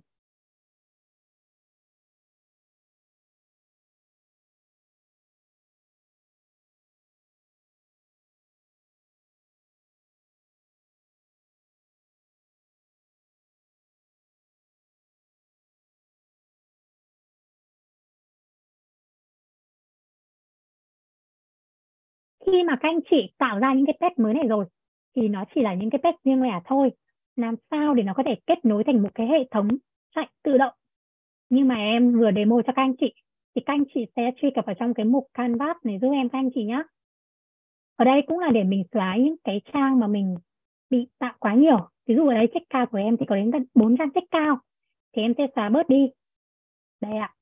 Khi mà các anh chị tạo ra những cái pet mới này rồi, thì nó chỉ là những cái pet riêng lẻ thôi. Làm sao để nó có thể kết nối thành một cái hệ thống chạy tự động? Nhưng mà em vừa demo cho các anh chị, thì các anh chị sẽ truy cập vào trong cái mục canvas này giúp em các anh chị nhé ở đây cũng là để mình xóa những cái trang mà mình bị tạo quá nhiều. Ví dụ ở đây check cao của em thì có đến gần bốn trang check cao, thì em sẽ xóa bớt đi. Đây ạ.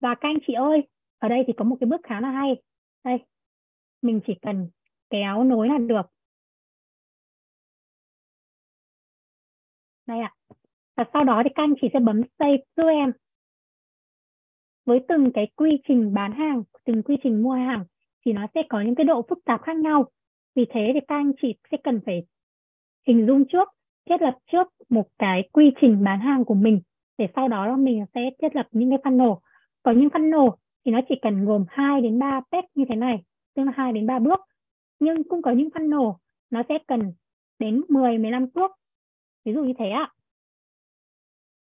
Và các anh chị ơi, ở đây thì có một cái bước khá là hay. Đây mình chỉ cần kéo nối là được. Đây ạ. Và sau đó thì các anh chị sẽ bấm save giúp em. Với từng cái quy trình bán hàng, từng quy trình mua hàng thì nó sẽ có những cái độ phức tạp khác nhau. Vì thế thì các anh chị sẽ cần phải hình dung trước, thiết lập trước một cái quy trình bán hàng của mình. Để sau đó mình sẽ thiết lập những cái funnel. Có những funnel thì nó chỉ cần gồm 2 đến 3 step như thế này tức là 2 đến 3 bước. Nhưng cũng có những funnel, nó sẽ cần đến 10 15 bước. Ví dụ như thế ạ.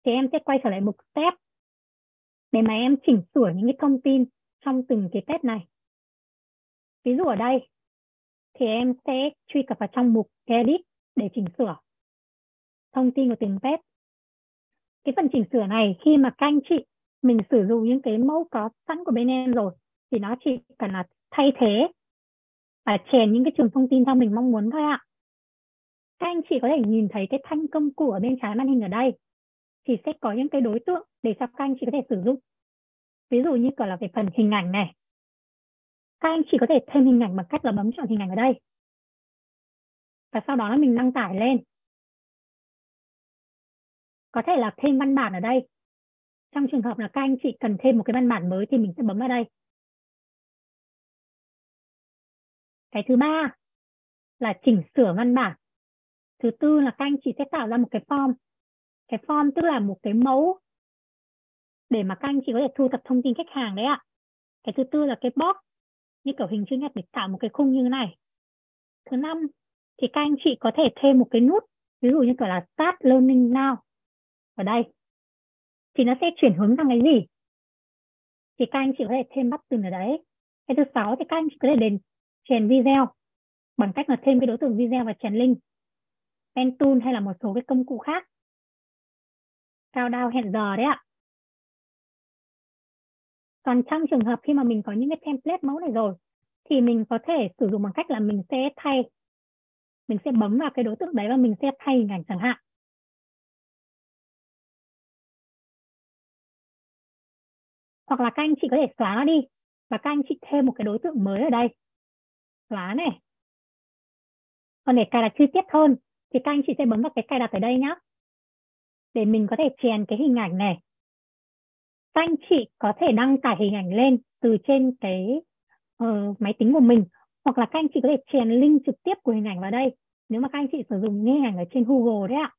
Thì em sẽ quay trở lại mục step để mà em chỉnh sửa những cái thông tin trong từng cái test này. Ví dụ ở đây, thì em sẽ truy cập vào trong mục edit để chỉnh sửa thông tin của từng test cái phần chỉnh sửa này, khi mà các anh chị mình sử dụng những cái mẫu có sẵn của bên em rồi, thì nó chỉ cần là thay thế. Và chèn những cái trường thông tin theo mình mong muốn thôi ạ. Các anh chị có thể nhìn thấy cái thanh công cụ ở bên trái màn hình ở đây. Thì sẽ có những cái đối tượng để cho các anh chị có thể sử dụng. Ví dụ như gọi là về phần hình ảnh này. Các anh chị có thể thêm hình ảnh bằng cách là bấm chọn hình ảnh ở đây. Và sau đó là mình đăng tải lên. Có thể là thêm văn bản ở đây. Trong trường hợp là các anh chị cần thêm một cái văn bản mới thì mình sẽ bấm vào đây. Cái thứ ba là chỉnh sửa văn bản. Thứ tư là các anh chị sẽ tạo ra một cái form. Cái form tức là một cái mẫu để mà các anh chị có thể thu thập thông tin khách hàng đấy ạ. Cái thứ tư là cái box, như kiểu hình chữ nhật để tạo một cái khung như thế này. Thứ năm thì các anh chị có thể thêm một cái nút, ví dụ như kiểu là start learning now ở đây. Thì nó sẽ chuyển hướng sang cái gì? Thì các anh chị có thể thêm button ở đấy. Cái thứ sáu thì các anh chị có thể đền chèn video bằng cách là thêm cái đối tượng video và chèn link, pen tool hay là một số cái công cụ khác. Cao đao hẹn giờ đấy ạ. Còn trong trường hợp khi mà mình có những cái template mẫu này rồi, thì mình có thể sử dụng bằng cách là mình sẽ thay, mình sẽ bấm vào cái đối tượng đấy và mình sẽ thay hình ảnh chẳng hạn. Hoặc là các anh chị có thể xóa nó đi và các anh chị thêm một cái đối tượng mới ở đây xóa này. Còn để cài đặt chi tiết hơn thì các anh chị sẽ bấm vào cái cài đặt ở đây nhé để mình có thể chèn cái hình ảnh này. Các anh chị có thể đăng tải hình ảnh lên từ trên cái uh, máy tính của mình hoặc là các anh chị có thể chèn link trực tiếp của hình ảnh vào đây nếu mà các anh chị sử dụng hình ảnh ở trên Google đấy ạ.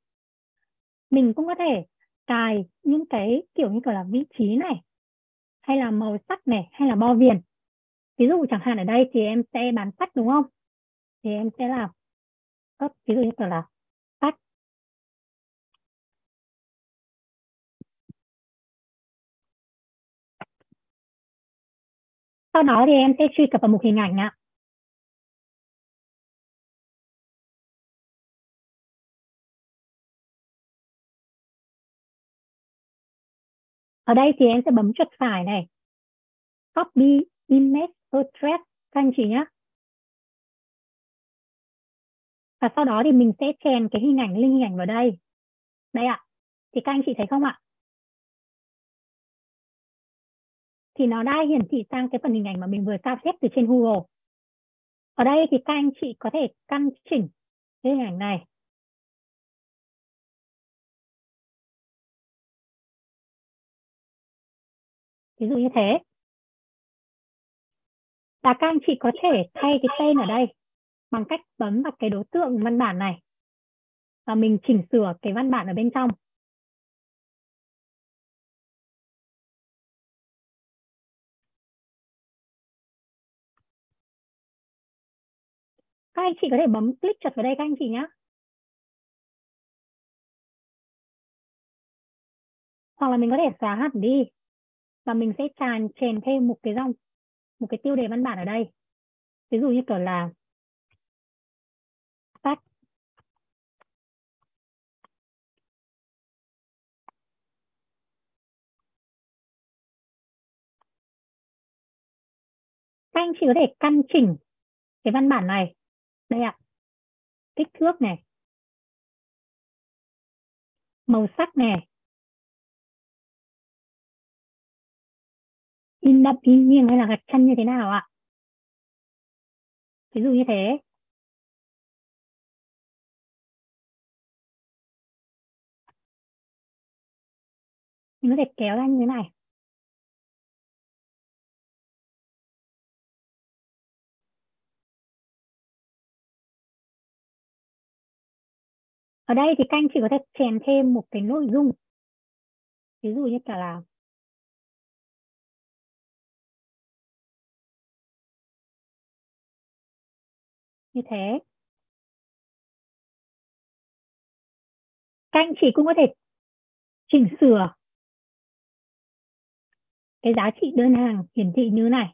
Mình cũng có thể cài những cái kiểu như kiểu là vị trí này hay là màu sắc này hay là bo viền ví dụ chẳng hạn ở đây thì em sẽ bán sách đúng không? Thì em sẽ làm ví dụ như kiểu là sách sau đó thì em sẽ truy cập vào mục hình ảnh ạ. Ở đây thì em sẽ bấm chuột phải này. Copy image stress các anh chị nhé và sau đó thì mình sẽ chèn cái hình ảnh link hình ảnh vào đây. Đây ạ. Thì các anh chị thấy không ạ? Thì nó đã hiển thị sang cái phần hình ảnh mà mình vừa sao xếp từ trên Google. Ở đây thì các anh chị có thể căn chỉnh cái hình ảnh này. Ví dụ như thế là các anh chị có thể thay cái tên ở đây bằng cách bấm vào cái đối tượng văn bản này. Và mình chỉnh sửa cái văn bản ở bên trong. Các anh chị có thể bấm click chuột vào đây các anh chị nhé hoặc là mình có thể xóa hẳn đi. Và mình sẽ tràn chèn thêm một cái dòng một cái tiêu đề văn bản ở đây. Ví dụ như kiểu là phát, các anh chị có thể căn chỉnh cái văn bản này. Đây ạ. Kích thước này. Màu sắc này. In đậm in nghiêng hay là gạch chân như thế nào ạ ví dụ như thế mình có thể kéo ra như thế này ở đây thì các anh chị có thể chèn thêm một cái nội dung ví dụ như cả là như thế. Các anh chị cũng có thể chỉnh sửa. Cái giá trị đơn hàng, hiển thị như này.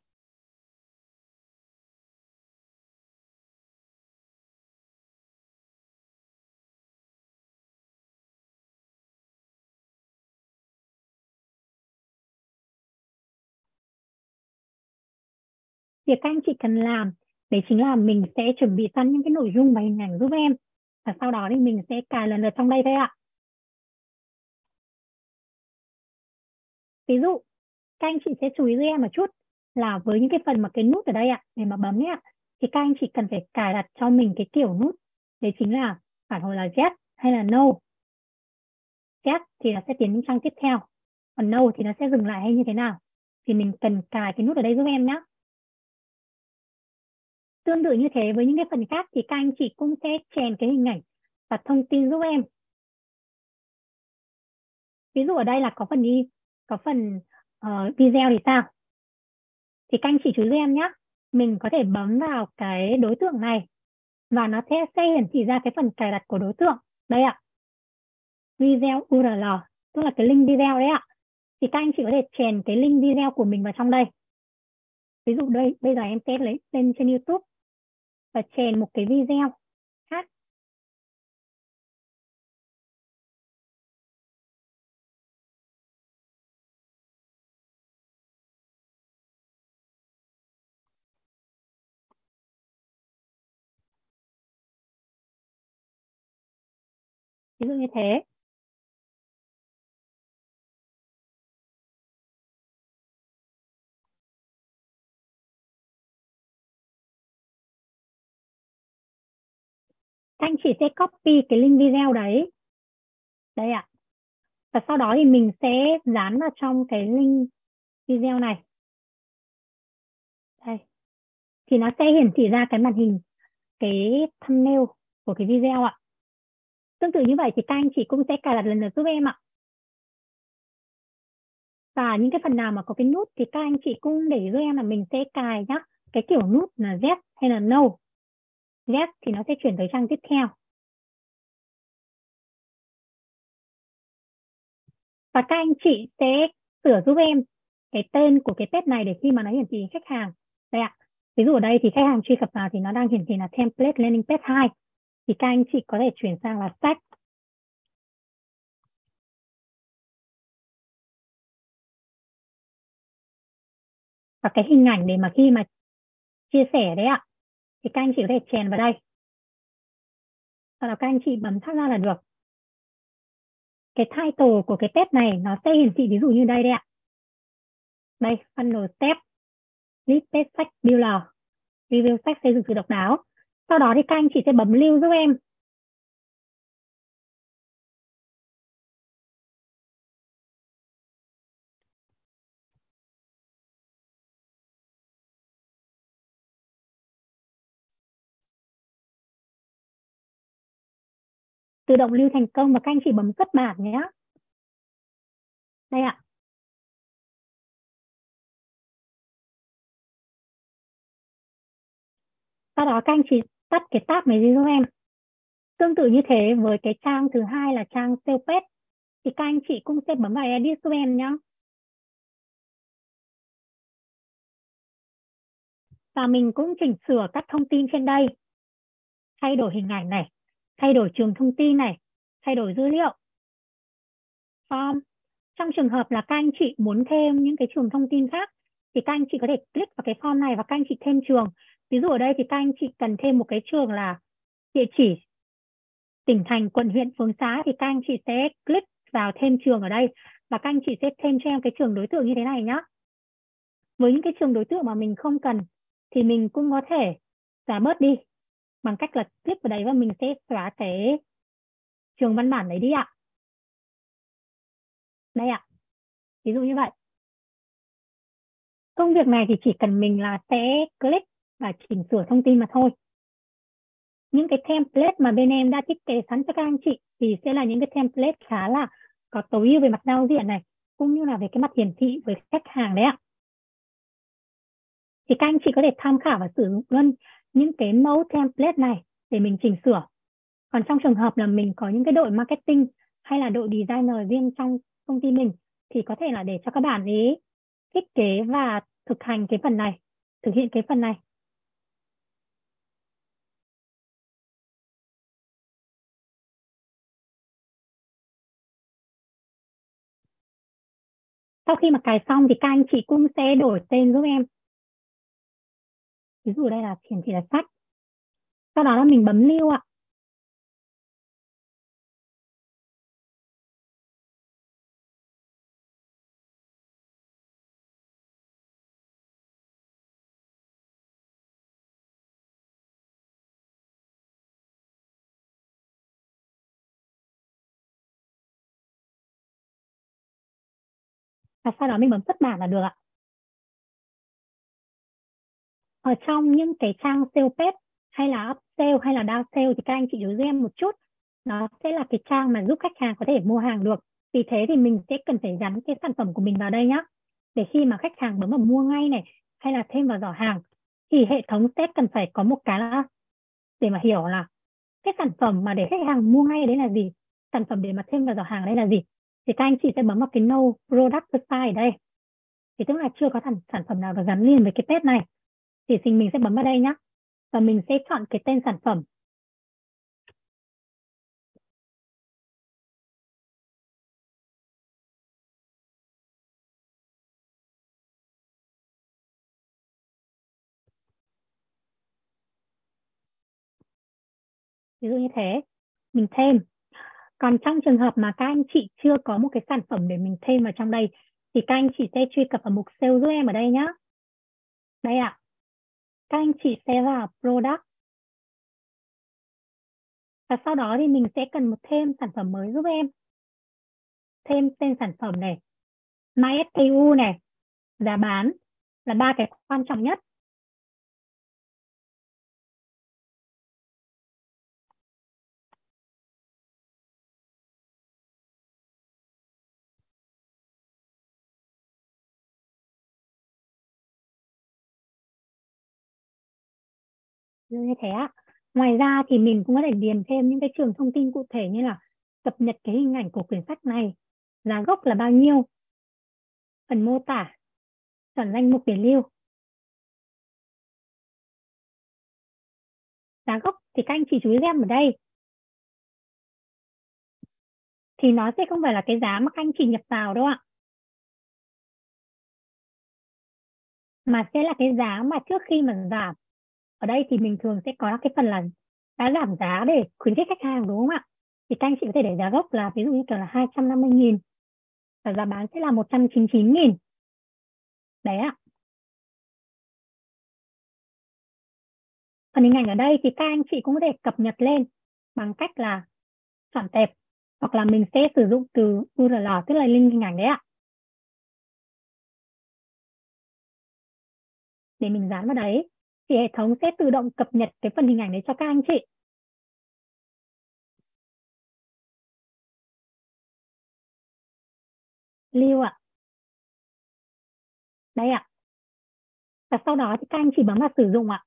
Việc các anh chị cần làm đấy chính là mình sẽ chuẩn bị sẵn những cái nội dung và hình ảnh giúp em. Và sau đó thì mình sẽ cài lần lượt trong đây thôi ạ. Ví dụ, các anh chị sẽ chú ý với em một chút là với những cái phần mà cái nút ở đây ạ, để mà bấm nhé thì các anh chị cần phải cài đặt cho mình cái kiểu nút. Đấy chính là phản hồi là yes hay là no. Yes thì nó sẽ tiến đến trang tiếp theo, còn no thì nó sẽ dừng lại hay như thế nào? Thì mình cần cài cái nút ở đây giúp em nhé Tương tự như thế với những cái phần khác thì các anh chị cũng sẽ chèn cái hình ảnh và thông tin giúp em. Ví dụ ở đây là có phần đi Có phần uh, video thì sao? Thì các anh chị chú ý em nhé. Mình có thể bấm vào cái đối tượng này và nó sẽ, sẽ hiển thị ra cái phần cài đặt của đối tượng. Đây ạ. Video URL, tức là cái link video đấy ạ. Thì các anh chị có thể chèn cái link video của mình vào trong đây. Ví dụ đây, bây giờ em sẽ lấy lên trên YouTube và chèn một cái video khác. Ví dụ như thế. Anh chị sẽ copy cái link video đấy. Đây ạ. Và sau đó thì mình sẽ dán vào trong cái link video này. Đây. Thì nó sẽ hiển thị ra cái màn hình, cái thumbnail của cái video ạ. Tương tự như vậy thì các anh chị cũng sẽ cài đặt lần lượt giúp em ạ. Và những cái phần nào mà có cái nút thì các anh chị cũng để giúp em là mình sẽ cài nhá. Cái kiểu nút là Z hay là No yes, thì nó sẽ chuyển tới trang tiếp theo. Và các anh chị sẽ sửa giúp em cái tên của cái page này để khi mà nó hiển thị khách hàng. Đây ạ. Ví dụ ở đây thì khách hàng truy cập vào thì nó đang hiển thị là template landing page 2. Thì các anh chị có thể chuyển sang là sách. Và cái hình ảnh để mà khi mà chia sẻ đấy ạ thì các anh chị có thể chèn vào đây. Sau đó các anh chị bấm thoát ra là được. Cái title của cái test này nó sẽ hiển thị ví dụ như đây đây ạ. Đây funnel test list test sách builder. Review sách xây dựng sự độc đáo. Sau đó thì các anh chị sẽ bấm lưu giúp em. Tự động lưu thành công và các anh chị bấm xuất bản nhé. Đây ạ. Sau đó các anh chị tắt cái tab này đi giúp em. Tương tự như thế với cái trang thứ hai là trang sale page thì các anh chị cũng sẽ bấm vào edit giúp em nhé. Và mình cũng chỉnh sửa các thông tin trên đây. Thay đổi hình ảnh này, thay đổi trường thông tin này, thay đổi dữ liệu. Form. Trong trường hợp là các anh chị muốn thêm những cái trường thông tin khác thì các anh chị có thể click vào cái form này và các anh chị thêm trường. Ví dụ ở đây thì các anh chị cần thêm một cái trường là địa chỉ tỉnh thành, quận, huyện, phường, xã thì các anh chị sẽ click vào thêm trường ở đây và các anh chị sẽ thêm cho em cái trường đối tượng như thế này nhé. Với những cái trường đối tượng mà mình không cần thì mình cũng có thể xóa bớt đi bằng cách là click vào đấy và mình sẽ xóa cái trường văn bản đấy đi ạ. Đây ạ. Ví dụ như vậy. Công việc này thì chỉ cần mình là sẽ click và chỉnh sửa thông tin mà thôi những cái template mà bên em đã thiết kế sẵn cho các anh chị thì sẽ là những cái template khá là có tối ưu về mặt giao diện này, cũng như là về cái mặt hiển thị với khách hàng đấy ạ thì các anh chị có thể tham khảo và sử dụng luôn những cái mẫu template này để mình chỉnh sửa. Còn trong trường hợp là mình có những cái đội marketing hay là đội designer riêng trong công ty mình, thì có thể là để cho các bạn ấy thiết kế và thực hành cái phần này, thực hiện cái phần này. Sau khi mà cài xong thì các anh chị cũng sẽ đổi tên giúp em ví dụ đây là hiển thị là sách. Sau đó là mình bấm lưu ạ. Và sau đó mình bấm xuất bản là được ạ ở trong những cái trang sale page hay là up sale hay là down sale thì các anh chị nhớ em một chút. Nó sẽ là cái trang mà giúp khách hàng có thể mua hàng được. Vì thế thì mình sẽ cần phải gắn cái sản phẩm của mình vào đây nhá. Để khi mà khách hàng bấm vào mua ngay này hay là thêm vào giỏ hàng thì hệ thống sẽ cần phải có một cái là để mà hiểu là cái sản phẩm mà để khách hàng mua ngay đấy là gì sản phẩm để mà thêm vào giỏ hàng đây là gì. Thì các anh chị sẽ bấm vào cái no product profile ở đây. Thì tức là chưa có sản, sản phẩm nào được gắn liền với cái page này thì mình mình sẽ bấm vào đây nhé và mình sẽ chọn cái tên sản phẩm ví dụ như thế mình thêm còn trong trường hợp mà các anh chị chưa có một cái sản phẩm để mình thêm vào trong đây, thì các anh chị sẽ truy cập vào mục sale giúp em ở đây nhé. Đây ạ. À. Các anh chị sẽ vào product. Và sau đó thì mình sẽ cần một thêm sản phẩm mới giúp em. Thêm tên sản phẩm này. MySKU này. Giá bán là ba cái quan trọng nhất như thế ạ ngoài ra thì mình cũng có thể điền thêm những cái trường thông tin cụ thể như là cập nhật cái hình ảnh của quyển sách này, giá gốc là bao nhiêu, phần mô tả chọn danh mục để lưu. Giá gốc thì các anh chị chú ý xem ở đây. Thì nó sẽ không phải là cái giá mà các anh chị nhập vào đâu ạ. Mà sẽ là cái giá mà trước khi mà giảm ở đây thì mình thường sẽ có cái phần là đã giảm giá để khuyến khích khách hàng, đúng không ạ? Thì các anh chị có thể để giá gốc là ví dụ như kiểu là 250 nghìn và giá bán sẽ là 199 nghìn. Đấy ạ. Phần hình ảnh ở đây thì các anh chị cũng có thể cập nhật lên bằng cách là chọn tệp hoặc là mình sẽ sử dụng từ URL, tức là link hình ảnh đấy ạ. Để mình dán vào đấy thì hệ thống sẽ tự động cập nhật cái phần hình ảnh đấy cho các anh chị. Lưu ạ. Đây ạ. Và sau đó thì các anh chị bấm vào sử dụng ạ.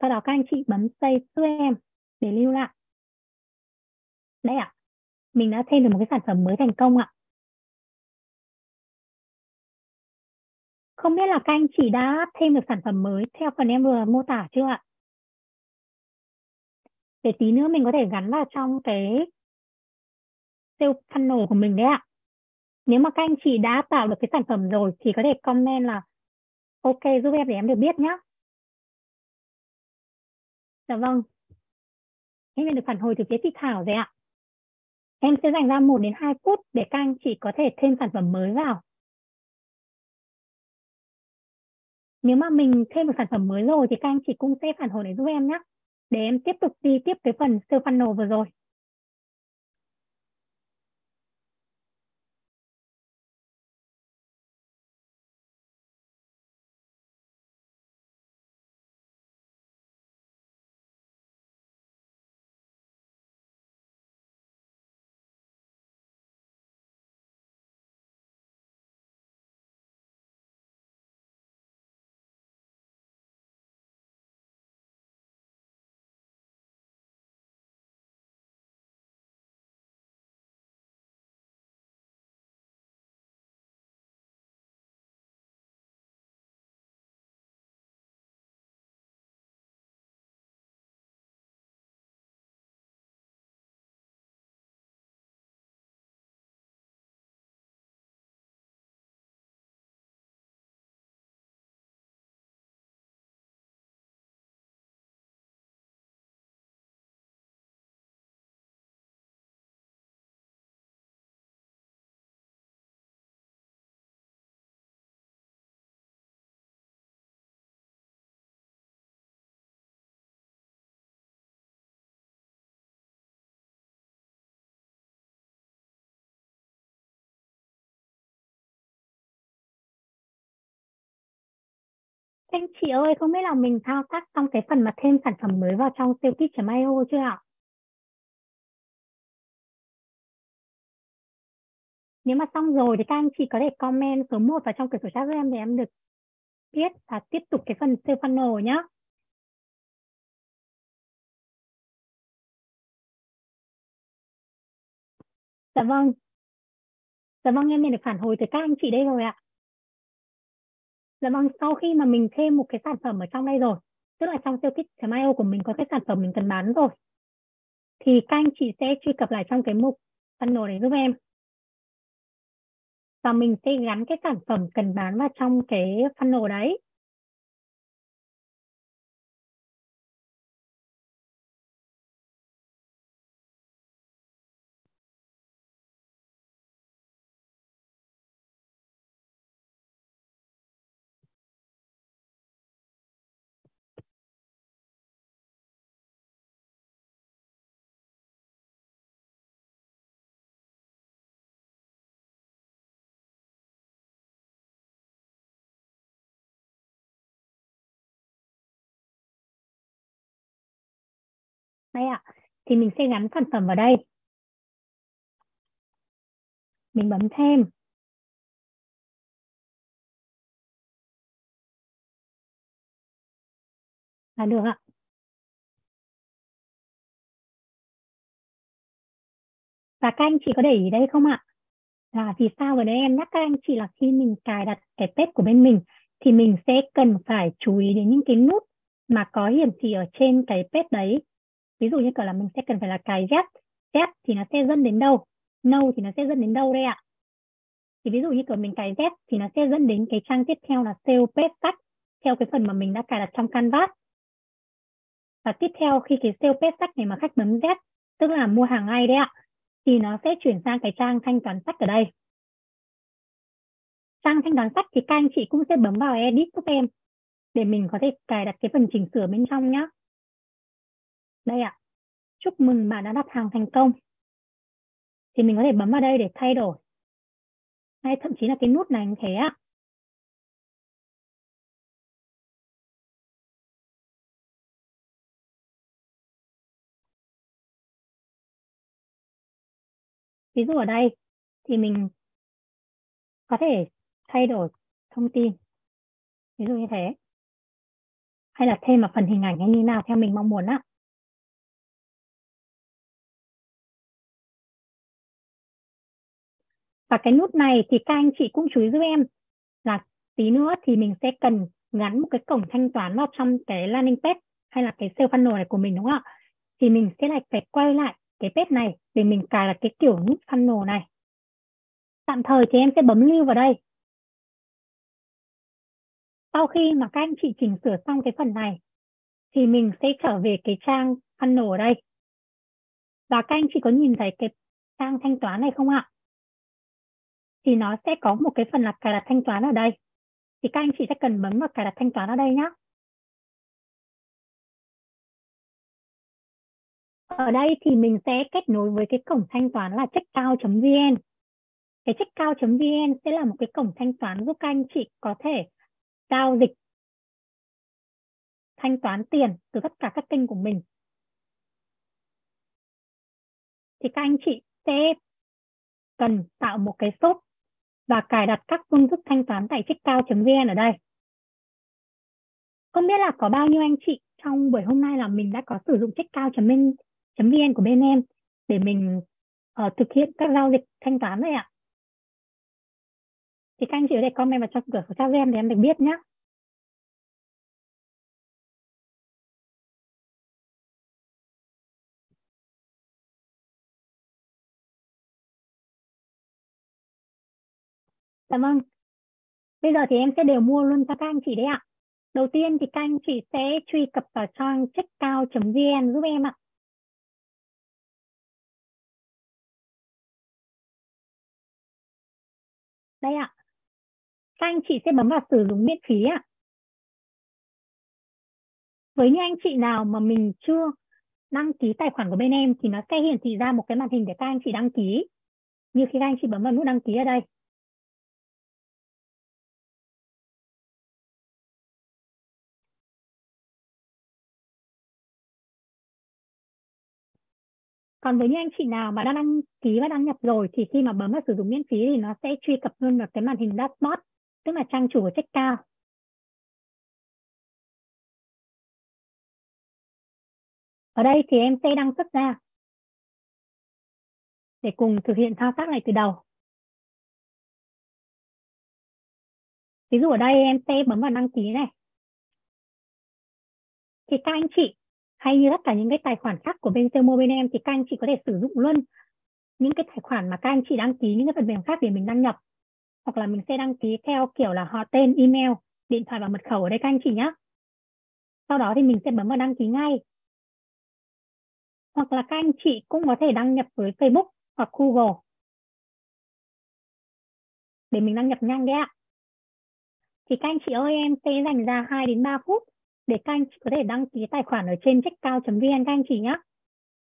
Sau đó các anh chị bấm save to em để lưu lại. Đây ạ. Mình đã thêm được một cái sản phẩm mới thành công ạ. Không biết là các anh chị đã thêm được sản phẩm mới theo phần em vừa mô tả chưa ạ? Để tí nữa mình có thể gắn vào trong cái sale funnel của mình đấy ạ. Nếu mà các anh chị đã tạo được cái sản phẩm rồi thì có thể comment là ok, giúp em để em được biết nhé. Dạ vâng. Em nhận được phản hồi từ phía chị Thảo rồi ạ. Em sẽ dành ra 1 đến 2 phút để các anh chị có thể thêm sản phẩm mới vào. Nếu mà mình thêm một sản phẩm mới rồi thì các anh chị cũng sẽ phản hồi để giúp em nhé. Để em tiếp tục đi tiếp cái phần sale funnel vừa rồi. Anh chị ơi, không biết là mình thao tác xong cái phần mà thêm sản phẩm mới vào trong salekit.io chưa ạ? Nếu mà xong rồi thì các anh chị có thể comment số 1 vào trong cửa sổ chat với em để em được biết và tiếp tục cái phần sale funnel nhé. Dạ vâng. Dạ vâng, em nhận được phản hồi từ các anh chị đây rồi ạ. Dạ vâng, sau khi mà mình thêm một cái sản phẩm ở trong đây rồi, tức là trong siêu kit.io của mình có cái sản phẩm mình cần bán rồi, thì các anh chị sẽ truy cập lại trong cái mục funnel này giúp em. Và mình sẽ gắn cái sản phẩm cần bán vào trong cái funnel đấy. Đây ạ, thì mình sẽ gắn sản phẩm vào đây. Mình bấm thêm. Là được ạ. Và các anh chị có để ý đây không ạ? Là vì sao ở đây em nhắc các anh chị là khi mình cài đặt cái page của bên mình thì mình sẽ cần phải chú ý đến những cái nút mà có hiển thị ở trên cái page đấy ví dụ như, kiểu là, mình sẽ cần phải là cài get get thì nó sẽ dẫn đến đâu? No thì nó sẽ dẫn đến đâu đây ạ? Thì ví dụ như, kiểu, mình cài z thì nó sẽ dẫn đến cái trang tiếp theo là sale page tag theo cái phần mà mình đã cài đặt trong canvas. Và tiếp theo, khi cái sale page tag này mà khách bấm Z, tức là mua hàng ngay đấy ạ, thì nó sẽ chuyển sang cái trang thanh toán sách ở đây. Trang thanh toán sách thì các anh chị cũng sẽ bấm vào edit giúp em để mình có thể cài đặt cái phần chỉnh sửa bên trong nhé đây ạ. Chúc mừng bạn đã đặt hàng thành công. Thì mình có thể bấm vào đây để thay đổi. Hay thậm chí là cái nút này như thế ạ. Ví dụ ở đây thì mình có thể thay đổi thông tin. Ví dụ như thế. Hay là thêm vào phần hình ảnh hay như nào theo mình mong muốn ạ. Và cái nút này thì các anh chị cũng chú ý giúp em là tí nữa thì mình sẽ cần gắn một cái cổng thanh toán vào trong cái landing page hay là cái sale funnel này của mình, đúng không ạ? Thì mình sẽ lại phải quay lại cái page này để mình cài là cái kiểu nút funnel này. Tạm thời thì em sẽ bấm lưu vào đây. Sau khi mà các anh chị chỉnh sửa xong cái phần này, thì mình sẽ trở về cái trang funnel ở đây. Và các anh chị có nhìn thấy cái trang thanh toán này không ạ? Thì nó sẽ có một cái phần là cài đặt thanh toán ở đây. Thì các anh chị sẽ cần bấm vào cài đặt thanh toán ở đây nhé ở đây thì mình sẽ kết nối với cái cổng thanh toán là checkout.vn cái checkout.vn sẽ là một cái cổng thanh toán giúp các anh chị có thể giao dịch thanh toán tiền từ tất cả các kênh của mình. Thì các anh chị sẽ cần tạo một cái shop và cài đặt các phương thức thanh toán tại checkout.vn ở đây. Không biết là có bao nhiêu anh chị trong buổi hôm nay là mình đã có sử dụng checkout.vn của bên em để mình uh, thực hiện các giao dịch thanh toán này ạ. Thì các anh chị ở đây comment vào trong cửa của chat em để em được biết nhé. Dạ vâng. Bây giờ thì em sẽ đều mua luôn cho các anh chị đấy ạ. Đầu tiên thì các anh chị sẽ truy cập vào trang checkout.vn giúp em ạ. Đây ạ. Các anh chị sẽ bấm vào sử dụng miễn phí ạ. Với những anh chị nào mà mình chưa đăng ký tài khoản của bên em thì nó sẽ hiển thị ra một cái màn hình để các anh chị đăng ký. Như khi các anh chị bấm vào nút đăng ký ở đây. Còn với những anh chị nào mà đã đăng ký và đăng nhập rồi thì khi mà bấm vào sử dụng miễn phí thì nó sẽ truy cập luôn vào cái màn hình dashboard, tức là trang chủ của checkout ở đây thì em sẽ đăng xuất ra để cùng thực hiện thao tác này từ đầu. Ví dụ ở đây em sẽ bấm vào đăng ký này. Thì các anh chị hay như tất cả những cái tài khoản khác của bên Selmo bên em thì các anh chị có thể sử dụng luôn. Những cái tài khoản mà các anh chị đăng ký, những cái phần mềm khác để mình đăng nhập. Hoặc là mình sẽ đăng ký theo kiểu là họ tên, email, điện thoại và mật khẩu ở đây các anh chị nhé sau đó thì mình sẽ bấm vào đăng ký ngay. Hoặc là các anh chị cũng có thể đăng nhập với Facebook hoặc Google. Để mình đăng nhập nhanh đấy ạ. Thì các anh chị ơi, em sẽ dành ra 2 đến 3 phút để các anh chị có thể đăng ký tài khoản ở trên checkout.vn các anh chị nhé.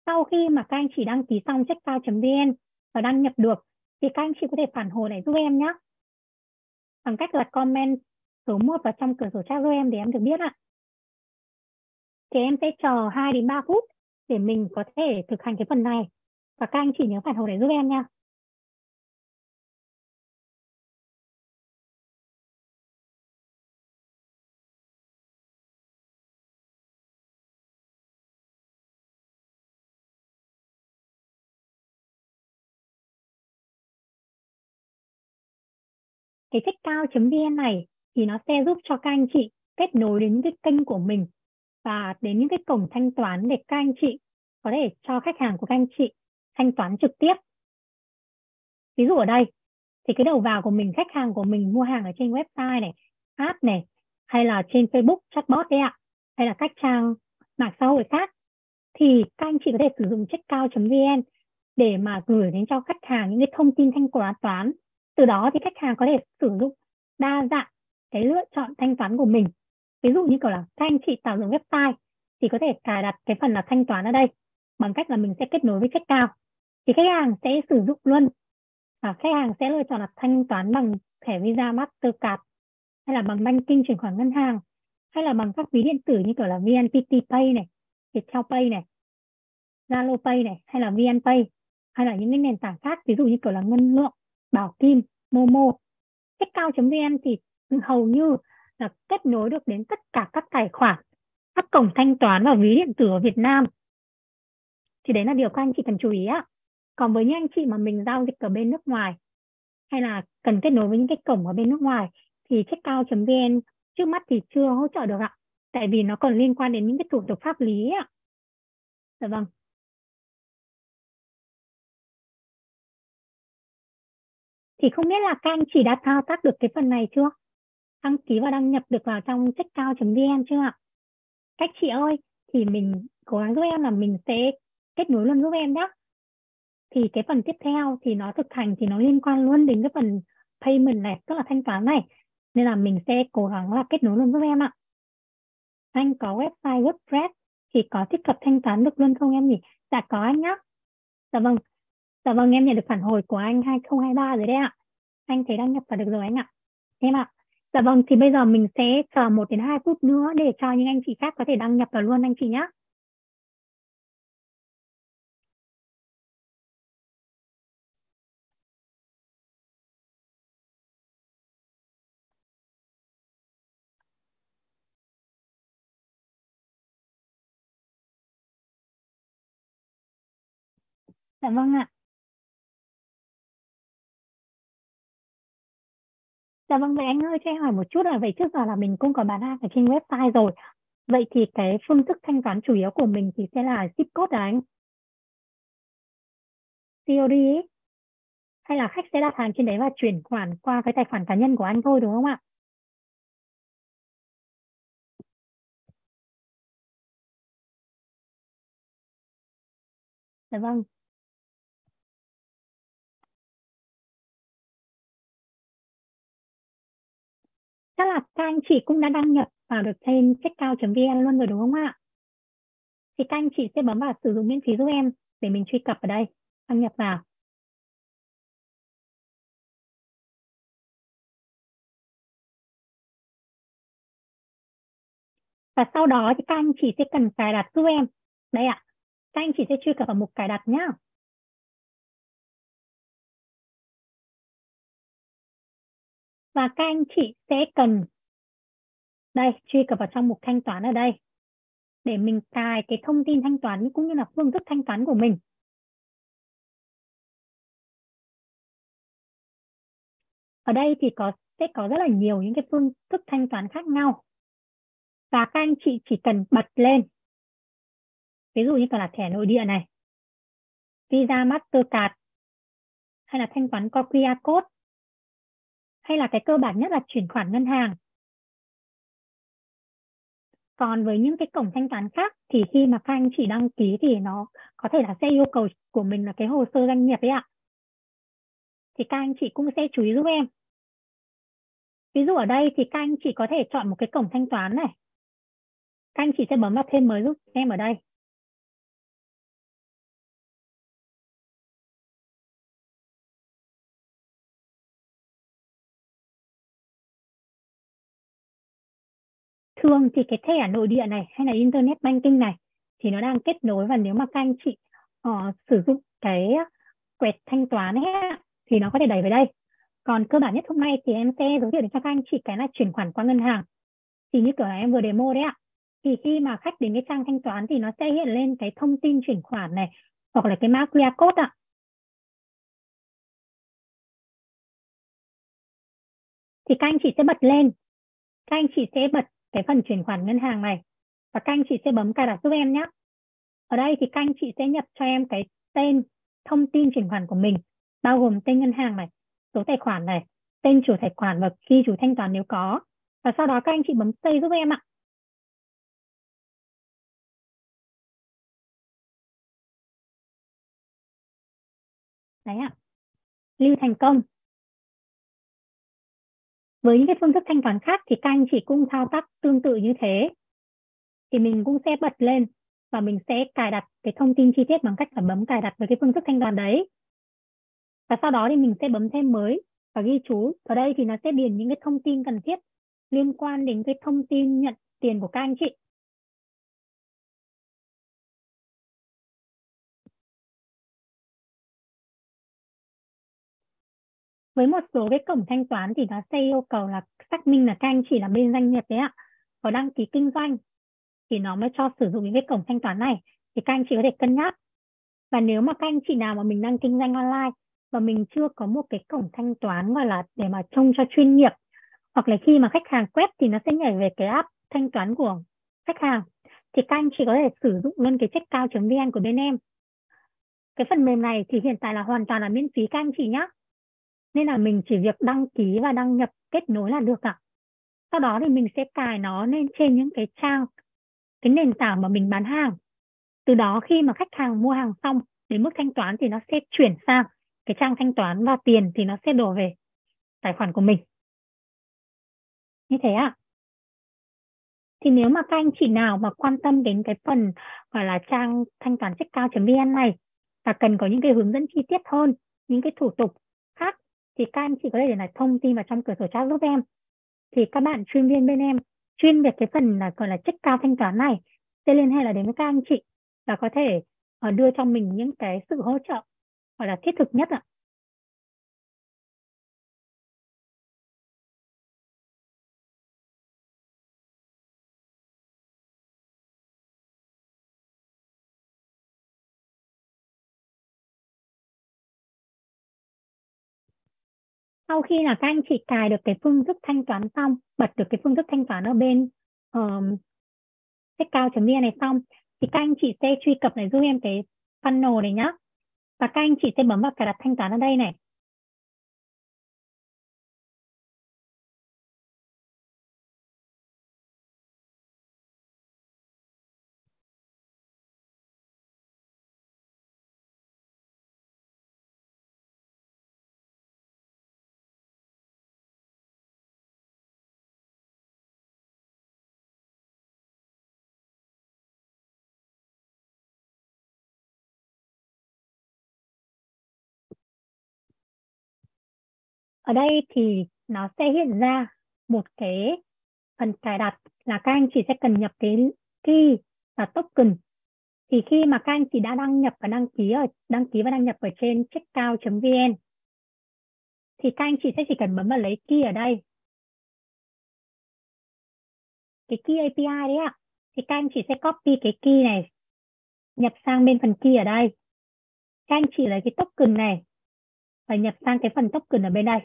Sau khi mà các anh chị đăng ký xong checkout.vn và đăng nhập được, thì các anh chị có thể phản hồi lại giúp em nhé. Bằng cách là comment số 1 vào trong cửa sổ chat giúp em để em được biết ạ. Thì em sẽ chờ 2 đến 3 phút để mình có thể thực hành cái phần này và các anh chị nhớ phản hồi để giúp em nha. Cái cao.vn này thì nó sẽ giúp cho các anh chị kết nối đến những cái kênh của mình và đến những cái cổng thanh toán để các anh chị có thể cho khách hàng của các anh chị thanh toán trực tiếp. Ví dụ ở đây thì cái đầu vào của mình, khách hàng của mình mua hàng ở trên website này, app này, hay là trên Facebook chatbot đấy ạ, hay là các trang mạng xã hội khác thì các anh chị có thể sử dụng checkout.vn để mà gửi đến cho khách hàng những cái thông tin thanh toán từ đó thì khách hàng có thể sử dụng đa dạng cái lựa chọn thanh toán của mình. Ví dụ như kiểu là các anh chị tạo dựng website thì có thể cài đặt cái phần là thanh toán ở đây bằng cách là mình sẽ kết nối với khách cao thì khách hàng sẽ sử dụng luôn. Và khách hàng sẽ lựa chọn là thanh toán bằng thẻ Visa Mastercard hay là bằng banking chuyển khoản ngân hàng hay là bằng các ví điện tử như kiểu là VNPT Pay này, Viettel Pay này, Zalo Pay này hay là VNPay hay là những cái nền tảng khác ví dụ như kiểu là ngân lượng. Bảo Kim, Momo. Checkout.vn thì hầu như là kết nối được đến tất cả các tài khoản, các cổng thanh toán và ví điện tử ở Việt Nam. Thì đấy là điều các anh chị cần chú ý ạ. Còn với những anh chị mà mình giao dịch ở bên nước ngoài hay là cần kết nối với những cái cổng ở bên nước ngoài thì checkout.vn trước mắt thì chưa hỗ trợ được ạ tại vì nó còn liên quan đến những cái thủ tục pháp lý ạ dạ vâng thì không biết là các anh chị đã thao tác được cái phần này chưa? Đăng ký và đăng nhập được vào trong checkout.vn chưa ạ? Các chị ơi, thì mình cố gắng giúp em là mình sẽ kết nối luôn giúp em nhé thì cái phần tiếp theo thì nó thực hành thì nó liên quan luôn đến cái phần payment này, tức là thanh toán này. Nên là mình sẽ cố gắng là kết nối luôn giúp em ạ. Anh có website WordPress thì có thiết lập thanh toán được luôn không em nhỉ? Dạ có anh nhá. Dạ vâng dạ vâng em nhận được phản hồi của anh 2023 rồi đấy ạ. Anh thấy đăng nhập vào được rồi anh ạ. Em ạ. Dạ vâng thì bây giờ mình sẽ chờ 1 đến 2 phút nữa để cho những anh chị khác có thể đăng nhập vào luôn anh chị nhé Dạ vâng ạ. Dạ vâng, vậy anh ơi cho em hỏi một chút là vậy trước giờ là mình cũng có bán hàng ở trên website rồi. Vậy thì cái phương thức thanh toán chủ yếu của mình thì sẽ là zip code hả anh? COD ấy. Hay là khách sẽ đặt hàng trên đấy và chuyển khoản qua cái tài khoản cá nhân của anh thôi đúng không ạ? Dạ vâng. Chắc là các anh chị cũng đã đăng nhập vào được trên checkout.vn luôn rồi đúng không ạ? Thì các anh chị sẽ bấm vào sử dụng miễn phí giúp em để mình truy cập ở đây, đăng nhập vào. Và sau đó thì các anh chị sẽ cần cài đặt giúp em. Đây ạ, các anh chị sẽ truy cập vào mục cài đặt nhé. Và các anh chị sẽ cần, đây, truy cập vào trong mục thanh toán ở đây, để mình cài cái thông tin thanh toán cũng như là phương thức thanh toán của mình. Ở đây thì có, sẽ có rất là nhiều những cái phương thức thanh toán khác nhau. Và các anh chị chỉ cần bật lên. Ví dụ như là thẻ nội địa này. Visa, Mastercard, hay là thanh toán qua QR code hay là cái cơ bản nhất là chuyển khoản ngân hàng? Còn với những cái cổng thanh toán khác thì khi mà các anh chị đăng ký thì nó có thể là sẽ yêu cầu của mình là cái hồ sơ doanh nghiệp ấy ạ. Thì các anh chị cũng sẽ chú ý giúp em. Ví dụ ở đây thì các anh chị có thể chọn một cái cổng thanh toán này. Các anh chị sẽ bấm vào thêm mới giúp em ở đây. Thường thì cái thẻ nội địa này hay là internet banking này thì nó đang kết nối và nếu mà các anh chị uh, sử dụng cái quẹt thanh toán ấy thì nó có thể đẩy về đây. Còn cơ bản nhất hôm nay thì em sẽ giới thiệu đến cho các anh chị cái là chuyển khoản qua ngân hàng. Thì như kiểu là em vừa demo đấy ạ thì khi mà khách đến cái trang thanh toán thì nó sẽ hiện lên cái thông tin chuyển khoản này hoặc là cái mã QR code ạ. Thì các anh chị sẽ bật lên các anh chị sẽ bật cái phần chuyển khoản ngân hàng này và các anh chị sẽ bấm cài đặt giúp em nhé. Ở đây thì các anh chị sẽ nhập cho em cái tên thông tin chuyển khoản của mình bao gồm tên ngân hàng này, số tài khoản này, tên chủ tài khoản và ghi chủ thanh toán nếu có. Và sau đó các anh chị bấm xây giúp em ạ. Đấy ạ. Lưu thành công với những cái phương thức thanh toán khác thì các anh chị cũng thao tác tương tự như thế. Thì mình cũng sẽ bật lên và mình sẽ cài đặt cái thông tin chi tiết bằng cách là bấm cài đặt với cái phương thức thanh toán đấy. Và sau đó thì mình sẽ bấm thêm mới và ghi chú. Ở đây thì nó sẽ điền những cái thông tin cần thiết liên quan đến cái thông tin nhận tiền của các anh chị. Với một số cái cổng thanh toán thì nó sẽ yêu cầu là xác minh là các anh chị là bên doanh nghiệp đấy ạ, có đăng ký kinh doanh thì nó mới cho sử dụng những cái cổng thanh toán này thì các anh chị có thể cân nhắc. Và nếu mà các anh chị nào mà mình đang kinh doanh online và mình chưa có một cái cổng thanh toán gọi là để mà trông cho chuyên nghiệp hoặc là khi mà khách hàng quét thì nó sẽ nhảy về cái app thanh toán của khách hàng thì các anh chị có thể sử dụng luôn cái checkout.vn của bên em. Cái phần mềm này thì hiện tại là hoàn toàn là miễn phí các anh chị nhé nên là mình chỉ việc đăng ký và đăng nhập kết nối là được ạ. Sau đó thì mình sẽ cài nó lên trên những cái trang, cái nền tảng mà mình bán hàng. Từ đó khi mà khách hàng mua hàng xong, đến mức thanh toán thì nó sẽ chuyển sang cái trang thanh toán và tiền thì nó sẽ đổ về tài khoản của mình. Như thế ạ. Thì nếu mà các anh chị nào mà quan tâm đến cái phần gọi là trang thanh toán checkout.vn này và cần có những cái hướng dẫn chi tiết hơn, những cái thủ tục khác thì các anh chị có thể để lại thông tin vào trong cửa sổ chat giúp em. Thì các bạn chuyên viên bên em chuyên về cái phần là, gọi là checkout thanh toán này, sẽ liên hệ là đến với các anh chị và có thể ờ, đưa cho mình những cái sự hỗ trợ, gọi là, thiết thực nhất ạ. Sau khi là các anh chị cài được cái phương thức thanh toán xong bật được cái phương thức thanh toán ở bên um, checkout.vn này xong thì các anh chị sẽ truy cập này giúp em cái funnel này nhá. Và các anh chị sẽ bấm vào cài đặt thanh toán ở đây này. Ở đây thì nó sẽ hiện ra một cái phần cài đặt là các anh chị sẽ cần nhập cái key và token. Thì khi mà các anh chị đã đăng nhập và đăng ký ở, đăng ký và đăng nhập ở trên checkout.vn thì các anh chị sẽ chỉ cần bấm vào lấy key ở đây. Cái key API đấy ạ. Thì các anh chị sẽ copy cái key này, nhập sang bên phần key ở đây. Các anh chị lấy cái token này và nhập sang cái phần token ở bên đây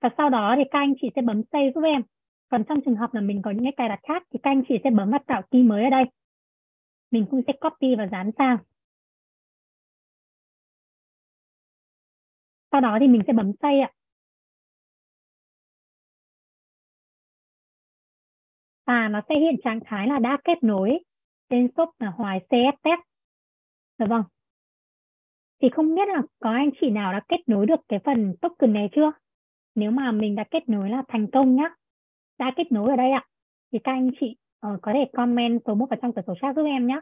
và sau đó thì các anh chị sẽ bấm save giúp em còn trong trường hợp là mình có những cái cài đặt khác thì các anh chị sẽ bấm vào tạo key mới ở đây mình cũng sẽ copy và dán sang sau đó thì mình sẽ bấm save ạ và nó sẽ hiện trạng thái là đã kết nối tên shop là Hoài CS Test. Được dạ vâng. Thì không biết là có anh chị nào đã kết nối được cái phần token này chưa? Nếu mà mình đã kết nối là thành công nhá. Đã kết nối ở đây ạ. Thì các anh chị uh, có thể comment số 1 vào trong cửa sổ chat giúp em nhé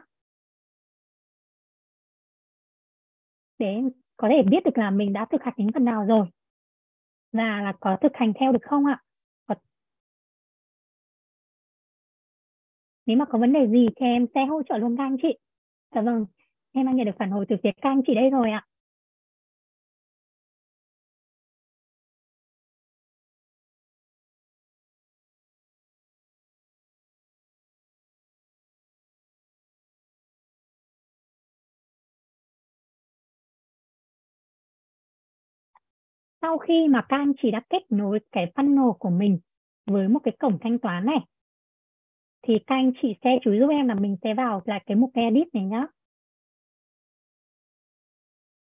để có thể biết được là mình đã thực hành đến phần nào rồi. Và là có thực hành theo được không ạ? Có... nếu mà có vấn đề gì thì em sẽ hỗ trợ luôn các anh chị. Dạ vâng em đang nhận được phản hồi từ phía các anh chị đây rồi ạ. Sau khi mà các anh chị đã kết nối cái funnel của mình với một cái cổng thanh toán này, thì các anh chị sẽ chú giúp em là mình sẽ vào lại cái mục edit này nhá.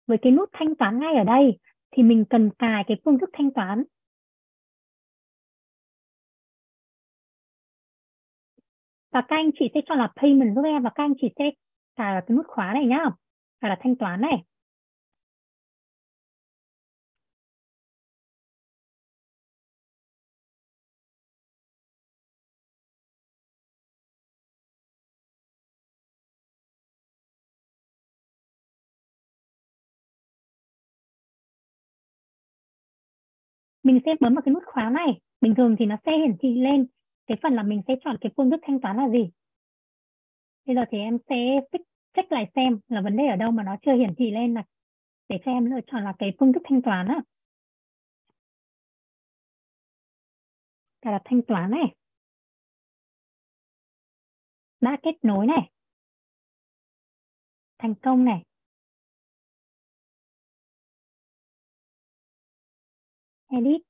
Với cái nút thanh toán ngay ở đây thì mình cần cài cái phương thức thanh toán. Và các anh chị sẽ chọn là payment giúp em và các anh chị sẽ cài vào cái nút khóa này nhá cài là thanh toán này. Mình sẽ bấm vào cái nút khóa này. Bình thường thì nó sẽ hiển thị lên cái phần là mình sẽ chọn cái phương thức thanh toán là gì. Bây giờ thì em sẽ check lại xem là vấn đề ở đâu mà nó chưa hiển thị lên này. Để cho em lựa chọn là cái phương thức thanh toán á. Cài đặt thanh toán này. Đã kết nối này. Thành công này. edit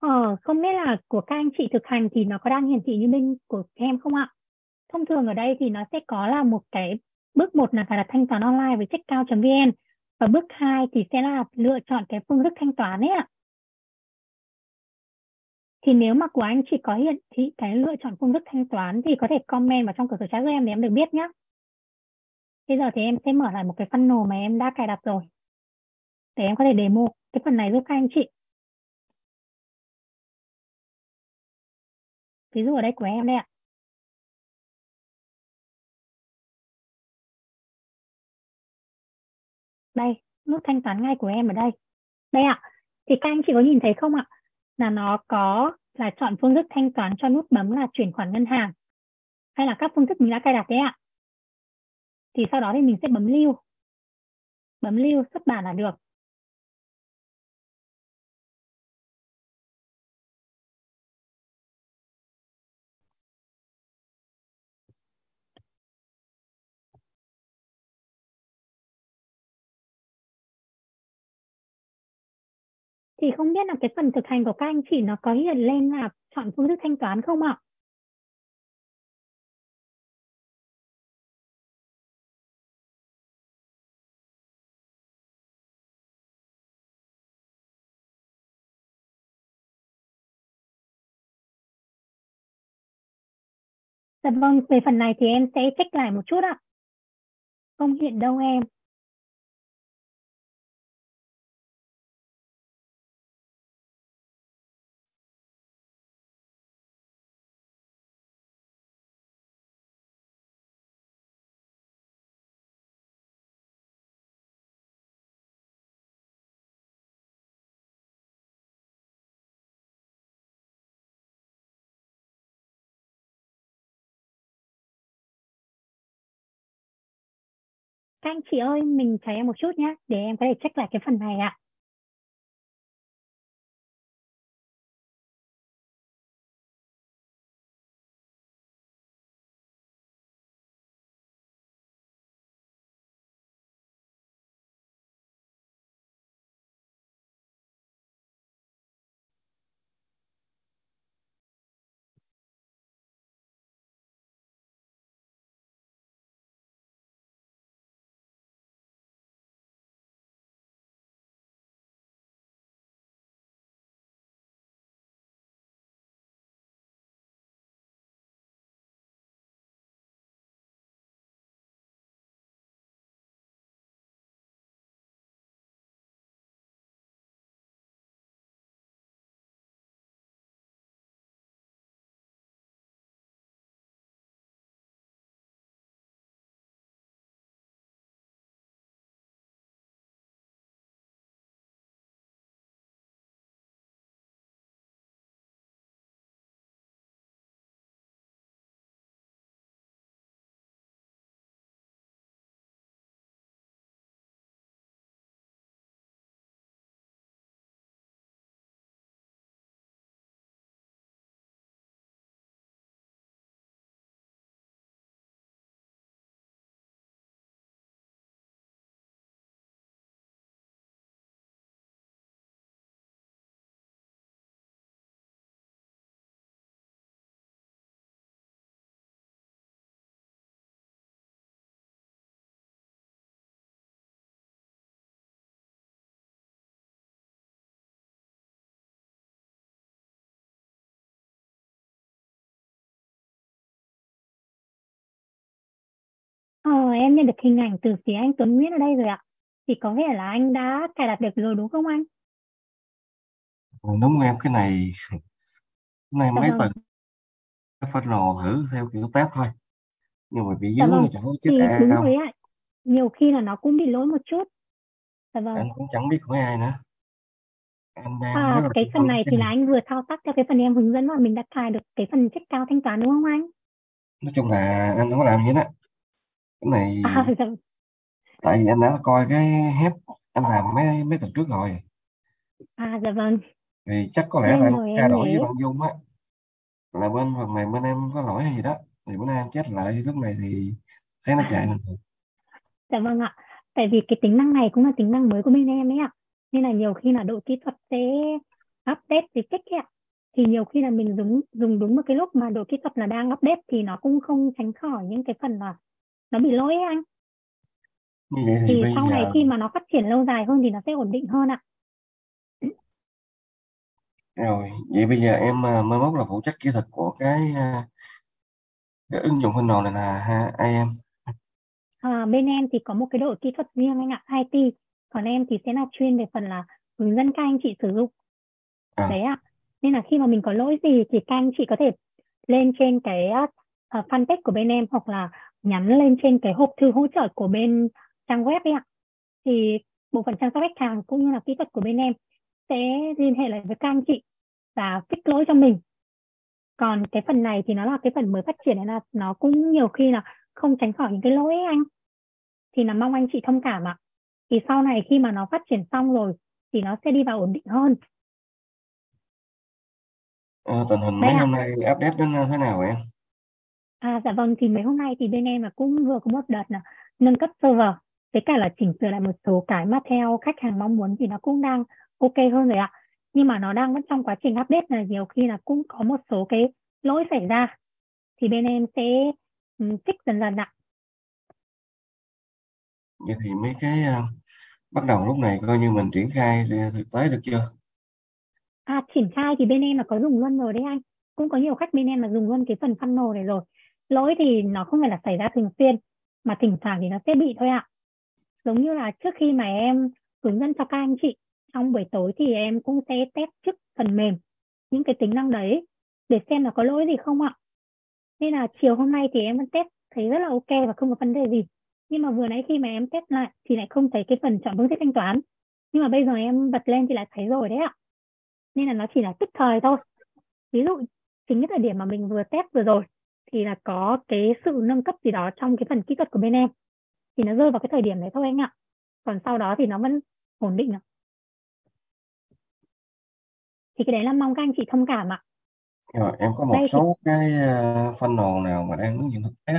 Ờ, không biết là của các anh chị thực hành thì nó có đang hiển thị như bên của em không ạ? Thông thường ở đây thì nó sẽ có là một cái bước một là phải đặt thanh toán online với checkout.vn và bước 2 thì sẽ là lựa chọn cái phương thức thanh toán ấy ạ. Thì nếu mà của anh chị có hiển thị cái lựa chọn phương thức thanh toán thì có thể comment vào trong cửa sổ chat của em để em được biết nhé. Bây giờ thì em sẽ mở lại một cái funnel mà em đã cài đặt rồi. Để em có thể demo cái phần này giúp các anh chị. Ví dụ ở đây của em đây ạ. Đây, nút thanh toán ngay của em ở đây. Đây ạ. Thì các anh chị có nhìn thấy không ạ? Là nó có là chọn phương thức thanh toán cho nút bấm là chuyển khoản ngân hàng. Hay là các phương thức mình đã cài đặt đấy ạ. Thì sau đó thì mình sẽ bấm lưu. Bấm lưu, xuất bản là được. thì không biết là cái phần thực hành của các anh chị nó có hiện lên là chọn phương thức thanh toán không ạ? Dạ vâng, về phần này thì em sẽ check lại một chút ạ. Không hiện đâu em. Các anh chị ơi, mình chờ em một chút nhé, để em có thể check lại cái phần này ạ. À. em nhận được hình ảnh từ phía anh Tuấn Nguyễn ở đây rồi ạ. Thì có vẻ là anh đã cài đặt được rồi đúng không anh? Đúng em cái này cái này Dạ mấy vâng. tuần phân lò thử theo kiểu test thôi nhưng mà bị Dạ dướng vâng. cái chỗ chết Thì đúng rồi ạ. Nhiều khi là nó cũng bị lỗi một chút. Dạ vâng. anh cũng chẳng biết hỏi ai nữa anh đang À, là cái phần này thì là anh vừa thao tác theo cái phần em hướng dẫn và mình đã cài được cái phần check cao thanh toán đúng không anh? nói chung là anh có làm gì đó cái này À, <laughs> dạ, tại vì anh đã coi cái hép anh làm mấy mấy tuần trước rồi à, dạ vâng. thì chắc có lẽ là Em anh trao đổi với bạn Dung á là bên phần mềm bên em có lỗi hay gì đó thì bữa nay anh check lại lúc này thì thấy nó chạy bình thường Dạ vâng ạ. Tại vì cái tính năng này cũng là tính năng mới của bên em ấy ạ. Nên là nhiều khi là đội kỹ thuật sẽ update fix ấy ạ. thì nhiều khi là mình dùng dùng đúng một cái lúc mà đội kỹ thuật là đang update thì nó cũng không tránh khỏi những cái phần là nó bị lỗi ấy anh. Thì thì sau này giờ khi mà nó phát triển lâu dài hơn thì nó sẽ ổn định hơn ạ. Rồi vậy bây giờ em à, mới mốt là phụ trách kỹ thuật của cái, à, cái ứng dụng Funnel này là ha ai em? À, bên em thì có một cái đội kỹ thuật riêng anh ạ IT còn em thì sẽ là chuyên về phần là hướng dẫn các anh chị sử dụng. À, đấy ạ. Nên là khi mà mình có lỗi gì thì các anh chị có thể lên trên cái uh, fanpage của bên em hoặc là nhắn lên trên cái hộp thư hỗ trợ của bên trang web ấy ạ. Thì bộ phận chăm sóc khách hàng cũng như là kỹ thuật của bên em sẽ liên hệ lại với các anh chị và fix lỗi cho mình. Còn cái phần này thì nó là cái phần mới phát triển nên là nó cũng nhiều khi là không tránh khỏi những cái lỗi ấy anh. Thì là mong anh chị thông cảm ạ. Thì sau này khi mà nó phát triển xong rồi thì nó sẽ đi vào ổn định hơn. Ờ, tình hình mấy hôm nay update đến thế nào em À dạ vâng thì mấy hôm nay thì bên em là cũng vừa có một đợt là nâng cấp server với cả là chỉnh sửa lại một số cái mà theo khách hàng mong muốn thì nó cũng đang ok hơn rồi ạ. Nhưng mà nó đang vẫn trong quá trình update là nhiều khi là cũng có một số cái lỗi xảy ra thì bên em sẽ fix dần dần ạ. vậy thì mấy cái à, bắt đầu lúc này coi như mình triển khai thực tế được chưa À triển khai thì bên em là có dùng luôn rồi đấy anh. Cũng có nhiều khách bên em là dùng luôn cái phần funnel này rồi. Lỗi thì nó không phải là xảy ra thường xuyên, mà thỉnh thoảng thì nó sẽ bị thôi ạ. Giống như là trước khi mà em hướng dẫn cho các anh chị, trong buổi tối thì em cũng sẽ test trước phần mềm những cái tính năng đấy để xem là có lỗi gì không ạ. Nên là chiều hôm nay thì em vẫn test, thấy rất là ok và không có vấn đề gì. Nhưng mà vừa nãy khi mà em test lại thì lại không thấy cái phần chọn phương thức thanh toán. Nhưng mà bây giờ em bật lên thì lại thấy rồi đấy ạ. Nên là nó chỉ là tức thời thôi. Ví dụ, chính cái thời điểm mà mình vừa test vừa rồi thì là có cái sự nâng cấp gì đó trong cái phần kỹ thuật của bên em. Thì nó rơi vào cái thời điểm đấy thôi anh ạ. Còn sau đó thì nó vẫn ổn định ạ. Thì cái đấy là mong các anh chị thông cảm ạ. Rồi em có một Đây thì- số cái uh, funnel nào mà đang ứng dụng thực tế?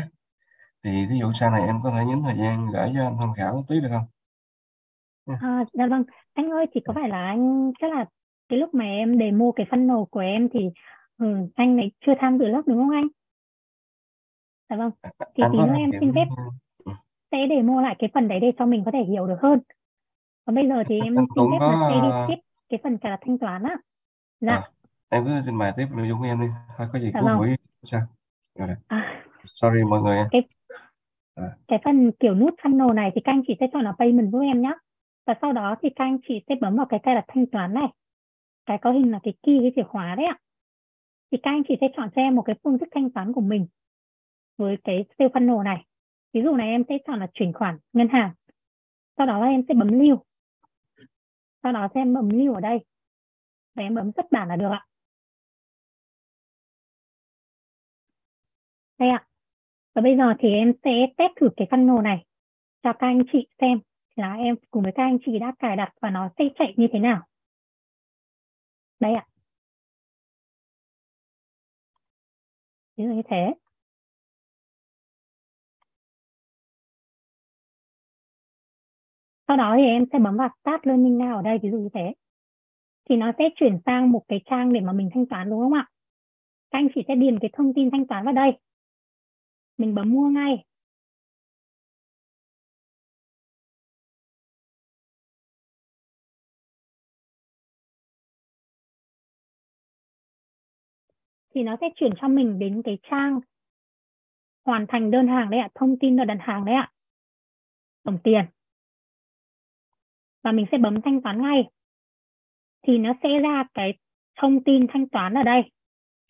Thì ví dụ sau này em có thể nhấn thời gian gửi cho anh tham khảo tí được không? À, dạ vâng. Anh ơi chỉ có phải là anh chắc là cái lúc mà em demo cái funnel của em thì ừ, anh ấy chưa tham dự lớp đúng không anh dạ vâng. Thì anh tí nữa tham em xin phép sẽ demo lại cái phần đấy để cho mình có thể hiểu được hơn. Còn bây giờ thì em xin phép có, là sẽ đi tiếp cái phần đặt thanh toán á dạ. À, em cứ trình bày tiếp nội dung của em đi. Thôi có gì Dạ cuối vâng. buổi sao rồi à, sorry mọi người em cái phần kiểu nút funnel này thì các anh chị sẽ chọn là payment giúp em nhé và sau đó thì các anh chị sẽ bấm vào cái cài đặt thanh toán này. Cái có hình là cái key cái chìa khóa đấy ạ. Thì các anh chị sẽ chọn cho em một cái phương thức thanh toán của mình với cái sale funnel này. Ví dụ này em sẽ chọn là chuyển khoản ngân hàng, sau đó là em sẽ bấm lưu sau đó sẽ em bấm lưu ở đây và em bấm xuất bản là được ạ. Đây ạ. Và bây giờ thì em sẽ test thử cái funnel này cho các anh chị xem là em cùng với các anh chị đã cài đặt và nó sẽ chạy như thế nào. Đây ạ. Ví dụ như thế. Sau đó thì em sẽ bấm vào start learning now ở đây, ví dụ như thế. Thì nó sẽ chuyển sang một cái trang để mà mình thanh toán, đúng không ạ? Các anh chị sẽ điền cái thông tin thanh toán vào đây. Mình bấm mua ngay. Thì nó sẽ chuyển cho mình đến cái trang hoàn thành đơn hàng đấy ạ, thông tin đơn đặt hàng đấy ạ. Tổng tiền và mình sẽ bấm thanh toán ngay. Thì nó sẽ ra cái thông tin thanh toán ở đây.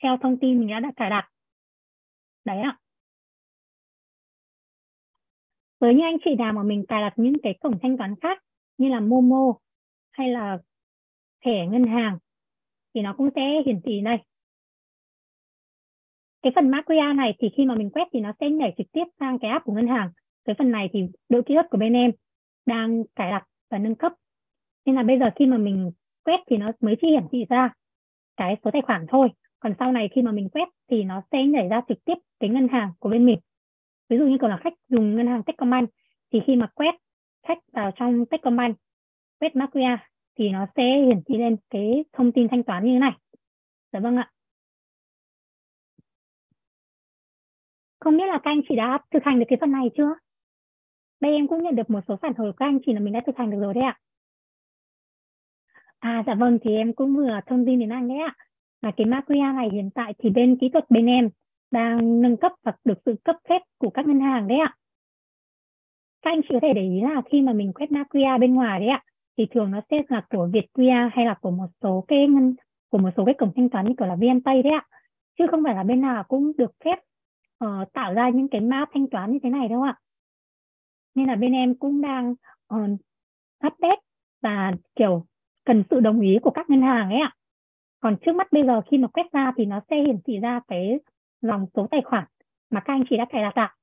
Theo thông tin mình đã, đã cài đặt. Đấy ạ. Với những anh chị nào mà mình cài đặt những cái cổng thanh toán khác như là Momo hay là thẻ ngân hàng thì nó cũng sẽ hiển thị đây. Cái phần mã QR này thì khi mà mình quét thì nó sẽ nhảy trực tiếp sang cái app của ngân hàng. Cái phần này thì đội kỹ thuật của bên em đang cài đặt và nâng cấp nên là bây giờ khi mà mình quét thì nó mới chỉ hiển thị ra cái số tài khoản thôi còn sau này khi mà mình quét thì nó sẽ nhảy ra trực tiếp cái ngân hàng của bên mình ví dụ như còn là khách dùng ngân hàng Techcombank thì khi mà quét khách vào trong Techcombank, quét mã QR thì nó sẽ hiển thị lên cái thông tin thanh toán như thế này Dạ vâng ạ. Không biết là các anh chị đã thực hành được cái phần này chưa? Đây em cũng nhận được một số phản hồi của anh chị là mình đã thực hành được rồi đấy ạ. À dạ vâng thì em cũng vừa thông tin đến anh đấy ạ. Là cái mã QR này hiện tại thì bên kỹ thuật bên em đang nâng cấp và được sự cấp phép của các ngân hàng đấy ạ. Các anh chị có thể để ý là khi mà mình quét mã QR bên ngoài đấy ạ thì thường nó sẽ là của Vietqr hay là của một số cái ngân của một số cái cổng thanh toán như kiểu là VNPay đấy ạ. Chứ không phải là bên nào cũng được phép uh, tạo ra những cái mã thanh toán như thế này đâu ạ. Nên là bên em cũng đang uh, update và kiểu cần sự đồng ý của các ngân hàng ấy ạ. Còn trước mắt bây giờ khi mà quét ra thì nó sẽ hiển thị ra cái dòng số tài khoản mà các anh chị đã cài đặt ạ.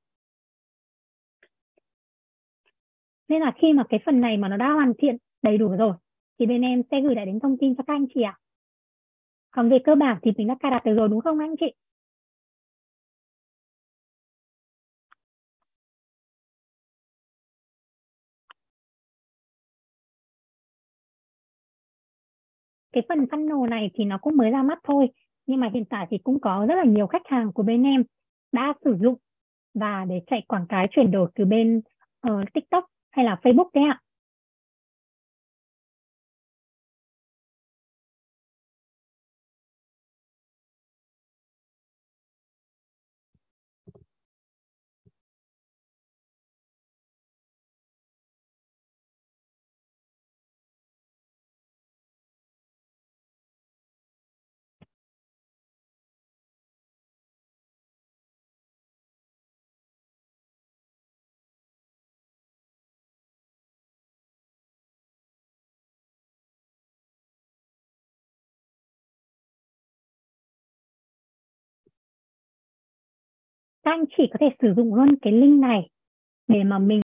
Nên là khi mà cái phần này mà nó đã hoàn thiện đầy đủ rồi thì bên em sẽ gửi lại đến thông tin cho các anh chị ạ. Còn về cơ bản thì mình đã cài đặt được rồi đúng không anh chị? Cái phần funnel này thì nó cũng mới ra mắt thôi nhưng mà hiện tại thì cũng có rất là nhiều khách hàng của bên em đã sử dụng và để chạy quảng cáo chuyển đổi từ bên uh, TikTok hay là Facebook đấy ạ. Các anh chị có thể sử dụng luôn cái link này để mà mình